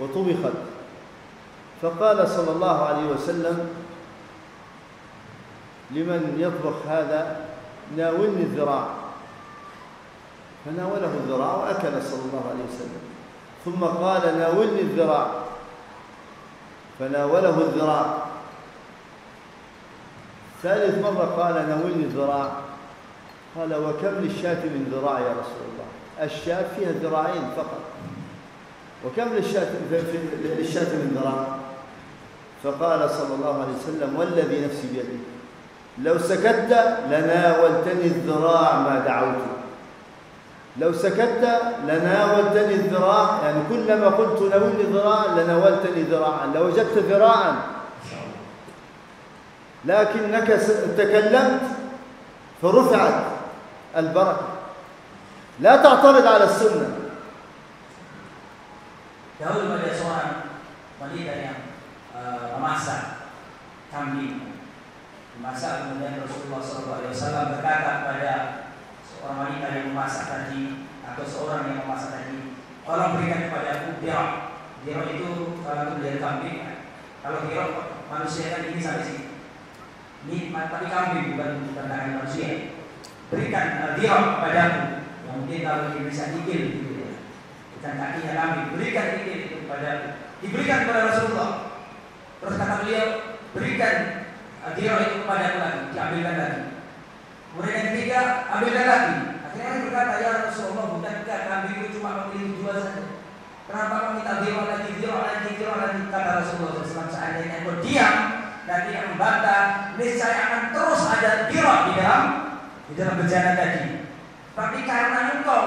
وطبخت فقال صلى الله عليه وسلم لمن يطبخ هذا ناولني الذراع. فناوله الذراع وأكل صلى الله عليه وسلم. ثم قال ناولني الذراع. فناوله الذراع. ثالث مرة قال ناولني الذراع. قال وكم للشاة من ذراع يا رسول الله؟ الشاة فيها ذراعين فقط. وكم للشاة للشاة من ذراع. فقال صلى الله عليه وسلم والذي نفسي بيده. لو سكت لناولتني الذراع ما دعوت. لو سكت لناولتني الذراع يعني كلما قلت ناولني ذراعا لناولتني ذراعا لوجدت ذراعا. لكنك تكلمت فرفعت البركة. لا تعترض على السنة. Dahulu pada seorang wanita yang memasak kambing Masa kemudian Rasulullah SAW berkata kepada seorang wanita yang memasak tadi atau seorang yang memasak tadi, tolong berikan kepada aku biar itu kalau itu dari kambing. Kalau biar manusia kan ini sampai sini. Ini tapi kambing bukan tangan manusia. Berikan uh, dia kepada aku yang mungkin kalau bisa dikil gitu ya. Bukan kakinya kambing. Berikan itu kepada aku. Diberikan kepada Rasulullah. Terus kata beliau, berikan Dia itu kepada aku lagi, diambilkan lagi. Kemudian yang ketiga, ambilkan lagi. Akhirnya dia berkata, ya Rasulullah, bukankah kambing itu cuma memilih dua saja? Kenapa kau minta dia lagi, dia lagi, dia lagi? Kata Rasulullah SAW, seandainya kau diam dan tidak membantah, niscaya akan terus ada dirok di dalam di dalam bejana tadi. Tapi karena engkau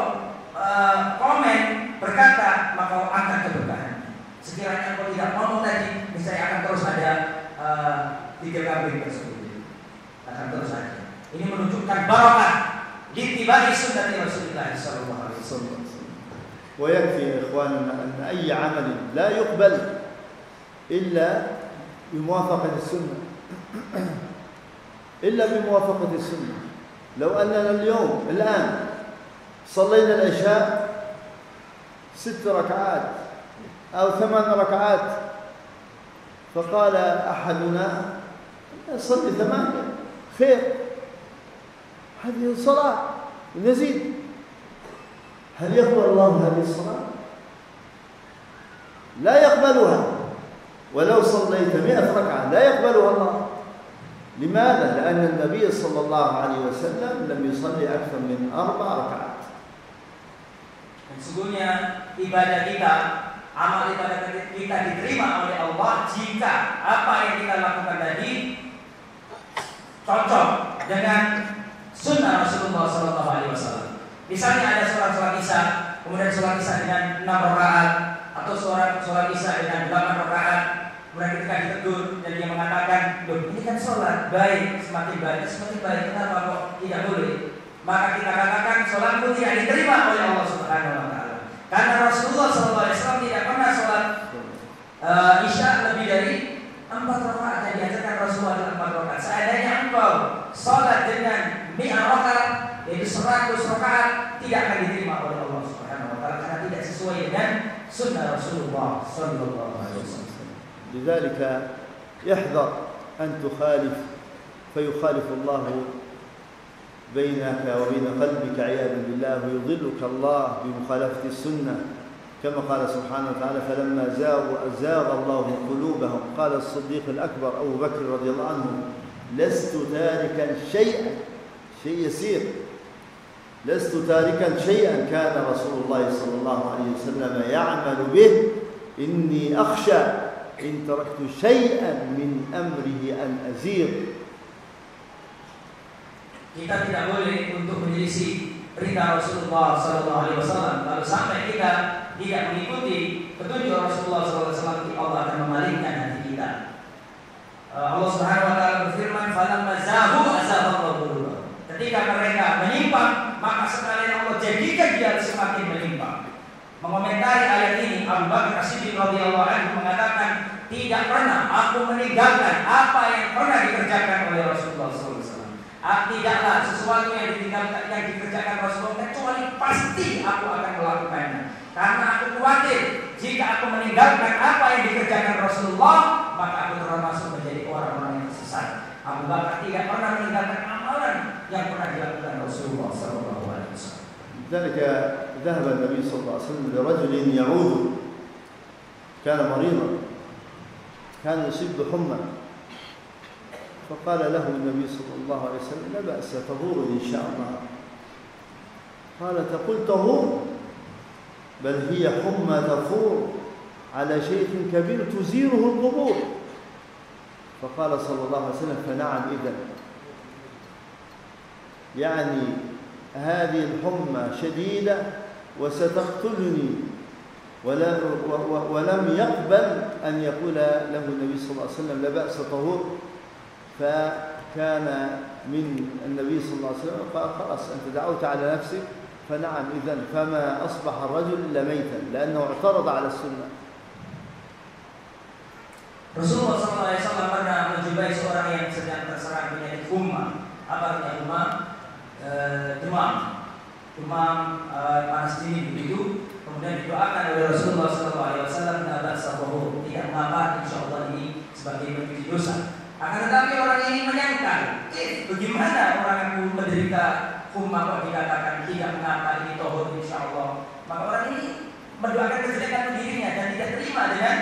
uh, komen berkata, maka angkat keberkahan. Sekiranya kau tidak ngomong tadi, niscaya akan terus ada uh, tiga kambing tersebut akan terus saja. Ini menunjukkan barakah باتباع سنة رسول الله صلى الله ويكفي يا إخواننا أن أي عمل لا يقبل إلا بموافقة السنة. [clears throat] إلا بموافقة السنة. لو أننا اليوم الآن صلينا العشاء ست ركعات أو ثمان ركعات فقال أحدنا صلي ثمانية خير. هذه الصلاة نزيد. هل يقبل الله هذه الصلاة؟ لا يقبلها. ولو صليت مئة ركعة لا يقبلها الله. لماذا؟ لأن النبي صلى الله عليه وسلم لم يصلي أكثر من أربع ركعات. Sesungguhnya ibadah kita, amal ibadah kita diterima oleh Allah jika apa yang kita lakukan tadi cocok dengan sunnah Rasulullah Sallallahu Alaihi Wasallam. Misalnya ada seorang sholat isya, kemudian sholat isya dengan enam rakaat atau sholat sholat isya dengan delapan rakaat, kemudian ketika ditegur dan dia mengatakan, ini kan sholat baik, semakin baik, semakin baik, kenapa kok tidak boleh? Maka kita katakan sholatmu tidak diterima oleh Allah Subhanahu Wa Taala. Karena Rasulullah SAW tidak pernah sholat uh, isya lebih dari empat rakaat yang diajarkan Rasulullah adalah empat rakaat. Seandainya engkau sholat dengan mi'ah rakaat yaitu seratus rakaat tidak akan diterima oleh Allah Subhanahu Wa Taala karena tidak sesuai dengan sunnah Rasulullah Sallallahu Alaihi Wasallam. لذلك يحذر أن تخالف فيخالف الله بينك وبين قلبك عياذا بالله ويضلك الله بمخالفة السنة كما قال سبحانه وتعالى فلما زاغوا زاغ الله قلوبهم قال الصديق الأكبر أبو بكر رضي الله عنه لست تاركا شيئا شيء يسير. لست تاركا شيئا كان رسول الله صلى الله عليه وسلم يعمل به. إني أخشى إن تركت شيئا من أمره أن أزيغ. Kita tidak boleh untuk menyelisih perintah Rasulullah Wasallam. Kalau sampai kita tidak mengikuti petunjuk Rasulullah Wasallam, Allah akan memalingkan hati kita. Uh, Allah Subhanahu Wa Taala berfirman, "Falamma zahu azaballahu qulubahum." Ketika mereka menyimpang, maka sekalian Allah jadikan dia semakin menyimpang. Mengomentari ayat ini, Abu Bakar As-Siddiq radhiyallahu anhu mengatakan, tidak pernah aku meninggalkan apa yang pernah dikerjakan oleh Rasulullah SAW. Ah, tidaklah sesuatu yang ditinggalkan yang dikerjakan Rasulullah kecuali pasti aku akan melakukannya. Karena aku khawatir jika aku meninggalkan apa yang dikerjakan Rasulullah, maka aku termasuk menjadi orang-orang yang sesat. Abu Bakar tidak pernah meninggalkan amalan yang pernah dilakukan Rasulullah Sallallahu Alaihi Wasallam. لذلك ذهب النبي صلى الله عليه وسلم لرجل يعود كان مريضا كان يصيب بحمى فقال له النبي صلى الله عليه وسلم لا بأس تطهور إن شاء الله قال تقول طهور بل هي حمى تفور على شيخ كبير تزيره القبور. فقال صلى الله عليه وسلم فنعم إذا. يعني هذه الحمى شديدة وستقتلني ولا ولم يقبل أن يقول له النبي صلى الله عليه وسلم لا بأس طهور. فكان من النبي صلى الله عليه وسلم قال خلاص أنت دعوت على نفسك فنعم إذا فما أصبح الرجل إلا ميتا لأنه اعترض على السنة Rasulullah SAW pernah menjumpai seorang yang sedang terserang penyakit humma. Apa artinya humma? E, demam, demam e, panas dingin begitu. Kemudian didoakan oleh Rasulullah SAW tidak sabahu tidak mengapa insya Allah ini sebagai bentuk dosa. Akan tetapi orang ini menyangka, eh bagaimana orang yang menderita humma kok dikatakan tidak mengapa ini tohut insya Allah. Maka orang ini mendoakan kejelekan dirinya dan tidak terima dengan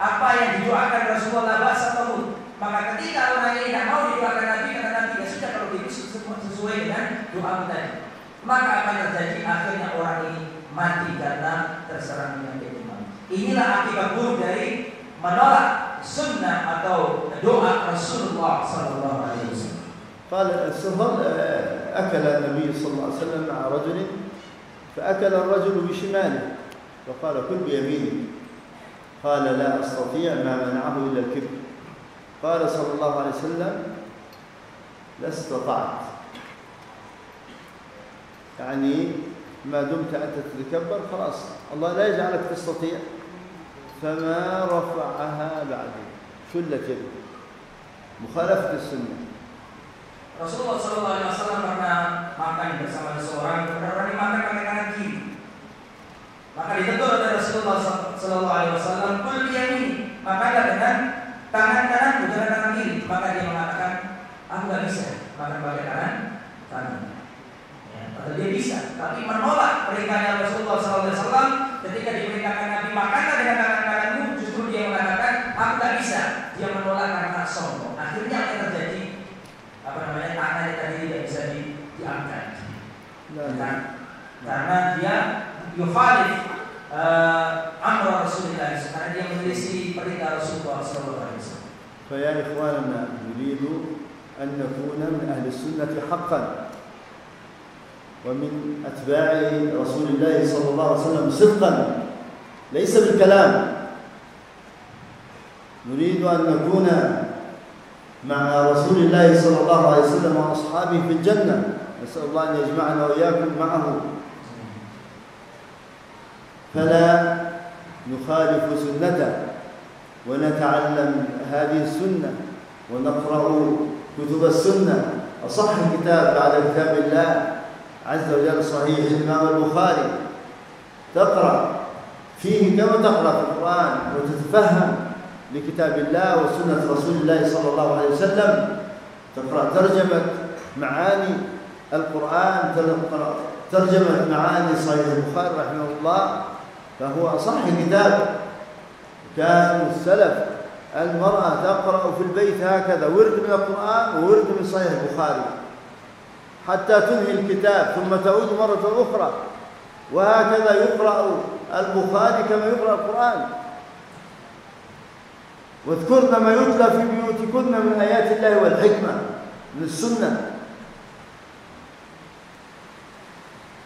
apa yang didoakan Rasulullah tohut. Maka ketika orang ini tidak mau didoakan Nabi karena Nabi ya sudah kalau itu sesuai dengan doa tadi. Maka akan terjadi akhirnya orang ini mati karena terserang penyakit demam. Inilah akibat buruk dari menolak sunnah atau doa Rasulullah Wasallam. قال السهر أكل النبي صلى الله عليه وسلم مع رجل فأكل الرجل بشماله فقال كل بيمينك. قال لا أستطيع ما منعه إلا الكبر. قال صلى الله عليه وسلم لا استطعت. يعني ما دمت أنت تتكبر خلاص. الله لا يجعلك تستطيع. فما رفعها بعد شلت يده. مخالفة السنة. Rasulullah Shallallahu Alaihi Wasallam pernah makan bersama seseorang, kemudian orang makan pakai tangan kiri. Maka ditegur oleh Rasulullah Shallallahu Alaihi Wasallam, "Kul ini makanlah dengan tangan kanan, bukan tangan kiri." Maka dia mengatakan, "Aku nggak bisa makan pakai tangan kanan." Ya, padahal dia bisa, tapi menolak perintahnya Rasulullah SAW ketika diperintahkan Nabi makanlah Karena dia yukhalif uh, amra Rasulullah karena dia menyelisih perintah Rasulullah SAW. فيا إخواننا نريد أن نكون من أهل السنة حقا. ومن أتباع رسول الله صلى الله عليه وسلم صدقا. ليس بالكلام. نريد أن نكون مع رسول الله صلى الله عليه وسلم وأصحابه في الجنة. نسأل الله أن يجمعنا وإياكم معه. فلا نخالف سنته ونتعلم هذه السنة ونقرأ كتب السنة. أصح كتاب بعد كتاب الله عز وجل صحيح الإمام البخاري. تقرأ فيه كما تقرأ في القرآن وتتفهم لكتاب الله وسنة رسول الله صلى الله عليه وسلم. تقرأ ترجمة معاني القرآن ترجمة معاني صحيح البخاري رحمه الله فهو أصح كتاب كان السلف المرأة تقرأ في البيت هكذا ورد من القرآن وورد من صحيح البخاري حتى تنهي الكتاب ثم تعود مرة أخرى وهكذا يقرأ البخاري كما يقرأ القرآن. واذكرن ما يتلى في بيوتكن من آيات الله والحكمة من السنة.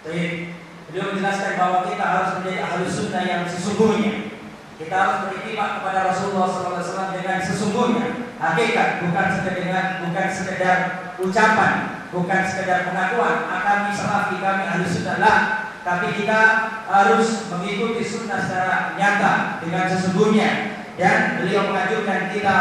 Jadi beliau menjelaskan bahwa kita harus menjadi ahli sunnah yang sesungguhnya. Kita harus beriktimak kepada Rasulullah SAW dengan sesungguhnya. Hakikat bukan sekedar bukan sekedar ucapan, bukan sekedar pengakuan. Kami salafi kami ahli sunnah lah. Tapi kita harus mengikuti sunnah secara nyata dengan sesungguhnya. Dan beliau mengajukan kita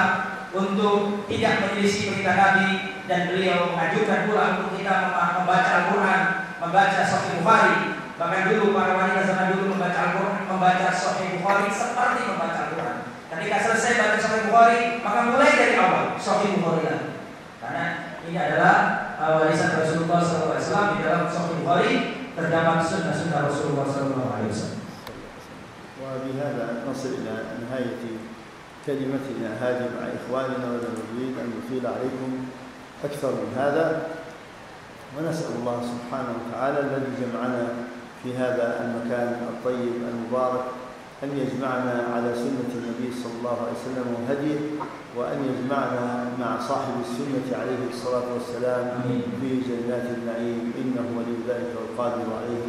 untuk tidak menyelisih perintah Nabi dan beliau mengajukan pula untuk kita membaca Al-Quran membaca Sahih Bukhari. Bahkan dulu para wanita zaman dulu membaca Al-Quran, membaca Sahih Bukhari seperti membaca Al-Quran. Ketika selesai baca Sahih Bukhari, maka mulai dari awal Sahih Bukhari lagi. Karena ini adalah uh, warisan Rasulullah SAW di dalam Sahih Bukhari terdapat sunnah-sunnah Rasulullah SAW. وبهذا نصل إلى نهاية كلمتنا هذه مع إخواننا ولا نريد أن نطيل عليكم أكثر من هذا. ونسأل الله سبحانه وتعالى الذي جمعنا في هذا المكان الطيب المبارك أن يجمعنا على سنة النبي صلى الله عليه وسلم وهديه وأن يجمعنا مع صاحب السنة عليه الصلاة والسلام في جنات النعيم. إنه ولي ذلك والقادر عليه.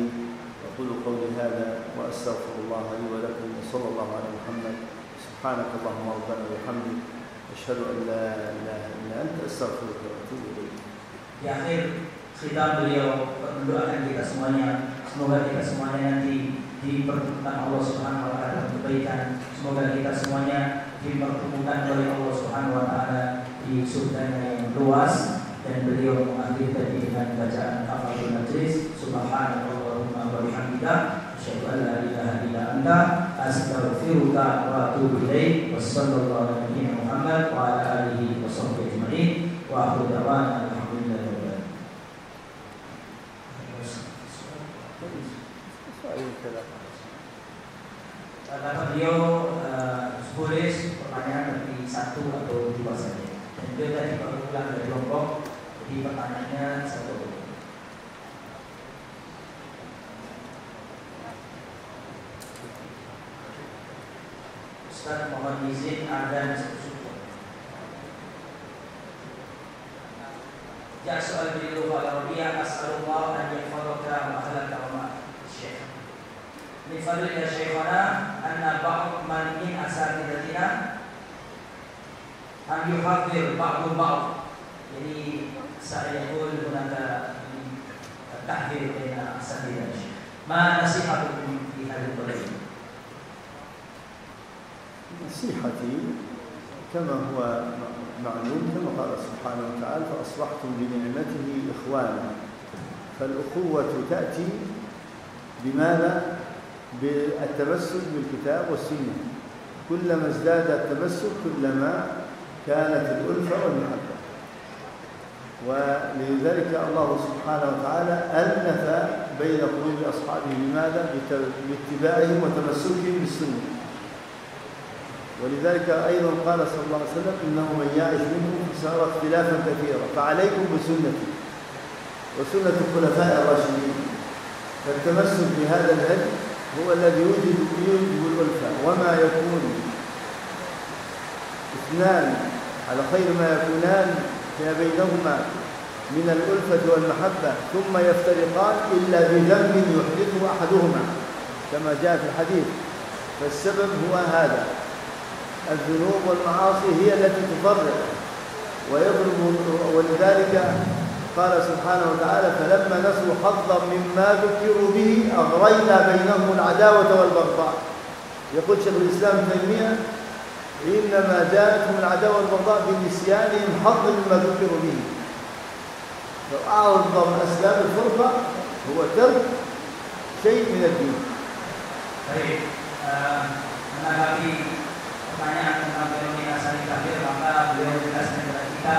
أقول قولي هذا وأستغفر الله لي ولكم. وصلى الله على محمد سبحانك اللهم ربنا وبحمدك أشهد أن لا إله إلا أنت أستغفرك وأتوب إليك. Di akhir kita beliau mendoakan kita semuanya semoga kita semuanya nanti dipertemukan Allah Subhanahu wa taala dalam kebaikan semoga kita semuanya dipertemukan oleh Allah Subhanahu wa taala di surga yang luas dan beliau mengakhiri tadi dengan bacaan kafaratul majlis subhanallahumma wa bihamdika asyhadu an la ilaha illa anta astaghfiruka wa atubu ilaik wa sallallahu alaihi Muhammad wa ala alihi wa pertanyaan dari satu atau dua saja. Dan tadi baru pulang dari Lombok, jadi pertanyaannya satu. Ustaz mohon izin ada. Ya soal di luar Arabia as'alullah an yahfadhaka wa ahlaka wa ma syekh. Min fadli ya syekhana anna ba'd man min asatidatina an yuhadir ba'du ba'd. Jadi saya pun gunakan tahdir baina asadidah. Ma nasihatukum fi hadhihi نصيحتي كما هو معلوم كما قال سبحانه وتعالى فأصبحتم بنعمته إخوانا فالأخوة تأتي بماذا؟ بالتمسك بالكتاب والسنة كلما ازداد التمسك كلما كانت الألفة والمحبة ولذلك الله سبحانه وتعالى ألف بين قلوب أصحابه لماذا؟ باتباعهم وتمسكهم بالسنة ولذلك أيضا قال صلى الله عليه وسلم إنه من يعش منكم سيرى اختلافا كثيرا فعليكم بسنتي وسنة الخلفاء الراشدين. فالتمسك بهذا الهدي هو الذي يوجد يوجب الألفة وما يكون اثنان على خير ما يكونان فيما بينهما من الألفة والمحبة ثم يفترقان إلا بذنب يحدثه أحدهما كما جاء في الحديث. فالسبب هو هذا. الذنوب والمعاصي هي التي تفرق ويضرب ولذلك قال سبحانه وتعالى فلما نسوا حظا مما ذكروا به أغرينا بينهم العداوة والبغضاء يقول شيخ الإسلام ابن تيمية إنما جاءتهم العداوة والبغضاء بنسيانهم حظ مما ذكروا به فأعظم أسباب الفرقة هو ترك شيء من الدين. طيب menanggapi pertanyaan tentang fenomena saling kafir maka beliau jelaskan kepada kita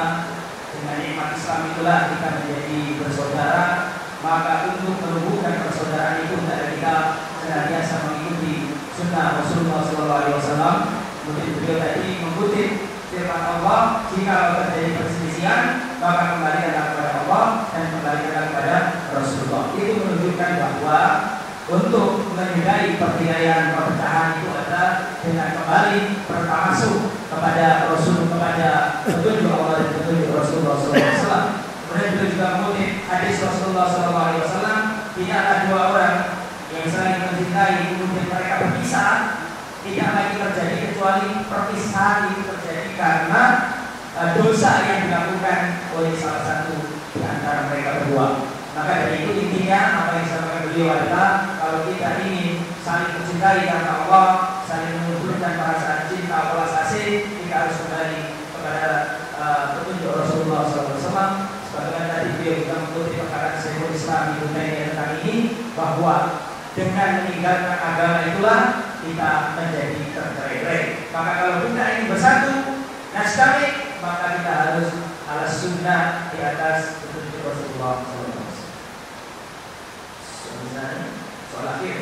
dengan nikmat Islam itulah kita menjadi bersaudara. Maka untuk menumbuhkan persaudaraan itu hendaknya kita senantiasa mengikuti sunnah Rasulullah SAW kemudian beliau tadi mengutip firman Allah jika terjadi perselisihan maka kembalikanlah kepada Allah dan kembalikanlah kepada Rasulullah. Itu menunjukkan bahwa untuk menghindari pertikaian perpecahan itu adalah dengan kembali bertamasuk kepada Rasul kepada petunjuk Allah dan petunjuk Rasulullah SAW. Kemudian beliau juga mengutip hadis Rasulullah SAW tidak ada dua orang yang saling mencintai kemudian mereka berpisah tidak lagi terjadi kecuali perpisahan itu terjadi karena uh, dosa yang dilakukan oleh salah satu di antara mereka berdua. Maka dari itu intinya apa yang disampaikan beliau adalah kalau kita ingin saling mencintai karena Allah, saling menunjukkan perasaan cinta Allah kasih, kita harus kembali kepada uh, petunjuk Rasulullah SAW. Sebagaimana tadi beliau juga mengikuti perkataan Syekhul Islam Ibnu Taimiyah tentang ini bahwa dengan meninggalkan agama itulah kita menjadi tercerai Maka kalau kita ingin bersatu, nastamik, maka kita harus alas sunnah di atas petunjuk Rasulullah SAW. Soal akhir.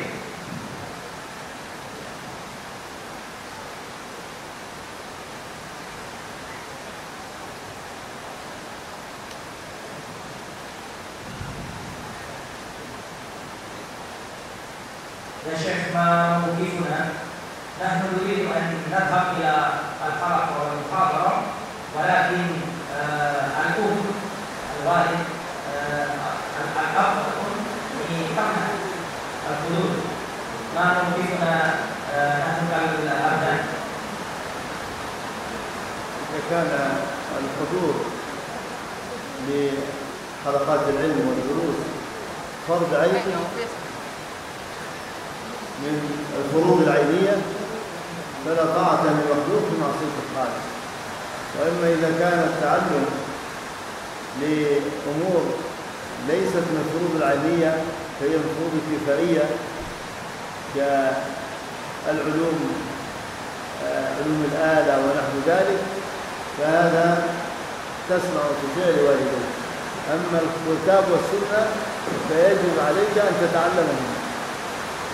يا شيخ ما موقفنا نحن نريد ان نذهب إلى الحلقة والمحاضره ولكن آه الوالد الحدود ما موقفنا آه نحن كالابناء إذا كان الحضور لحلقات العلم والدروس فرض عين من الفروض العينية فلا طاعة للمخلوق في معصية الخالق. وإما إذا كان التعلم لأمور ليست من الفروض العينية فهي الفروض الكفائية كالعلوم علوم الآلة ونحو ذلك فهذا تسمع وتطيع لوالديك أما الكتاب والسنة فيجب عليك أن تتعلمهما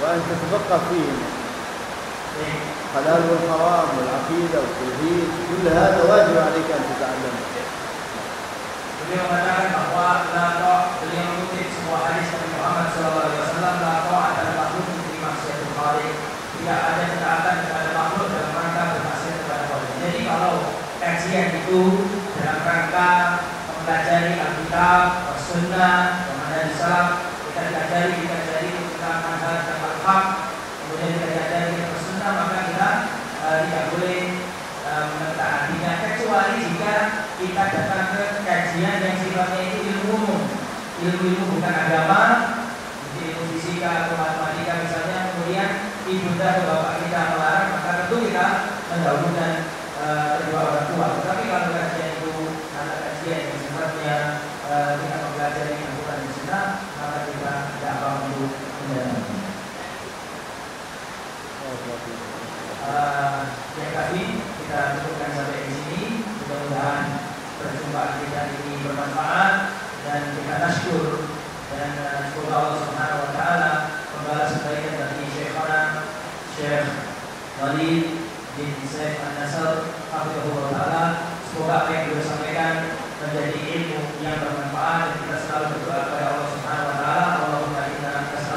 وأن تتفقه فيهما الحلال والحرام والعقيدة والتوحيد كل هذا واجب عليك أن تتعلمه itu dalam rangka mempelajari Alkitab, Sunnah, kemudian Islam, kita pelajari, kita pelajari tentang manhaj dan hak, kemudian kita pelajari kita Sunnah, maka kita uh, tidak boleh uh, mentaatinya kecuali jika kita datang ke kajian yang sifatnya itu ilmu umum. Ilmu-ilmu bukan agama, ilmu fisika atau matematika misalnya, kemudian ibunda atau bapak kita melarang, maka tentu kita mendahulukan uh, kedua orang tua. Tetapi kalau kajian itu ada kajian yang sifatnya uh, kita mempelajari yang bukan di sana, maka kita tidak apa untuk menjalani. Uh, yang kita cukupkan sampai di sini. Mudah-mudahan perjumpaan kita ini bermanfaat dan kita nasyur dan uh, semoga Allah Subhanahu wa taala membalas kebaikan dari Syekhana Syekh Walid bin Syekh An-Nasr Hafizahullah taala semoga apa yang beliau sampaikan menjadi ilmu yang bermanfaat dan kita selalu berdoa kepada Allah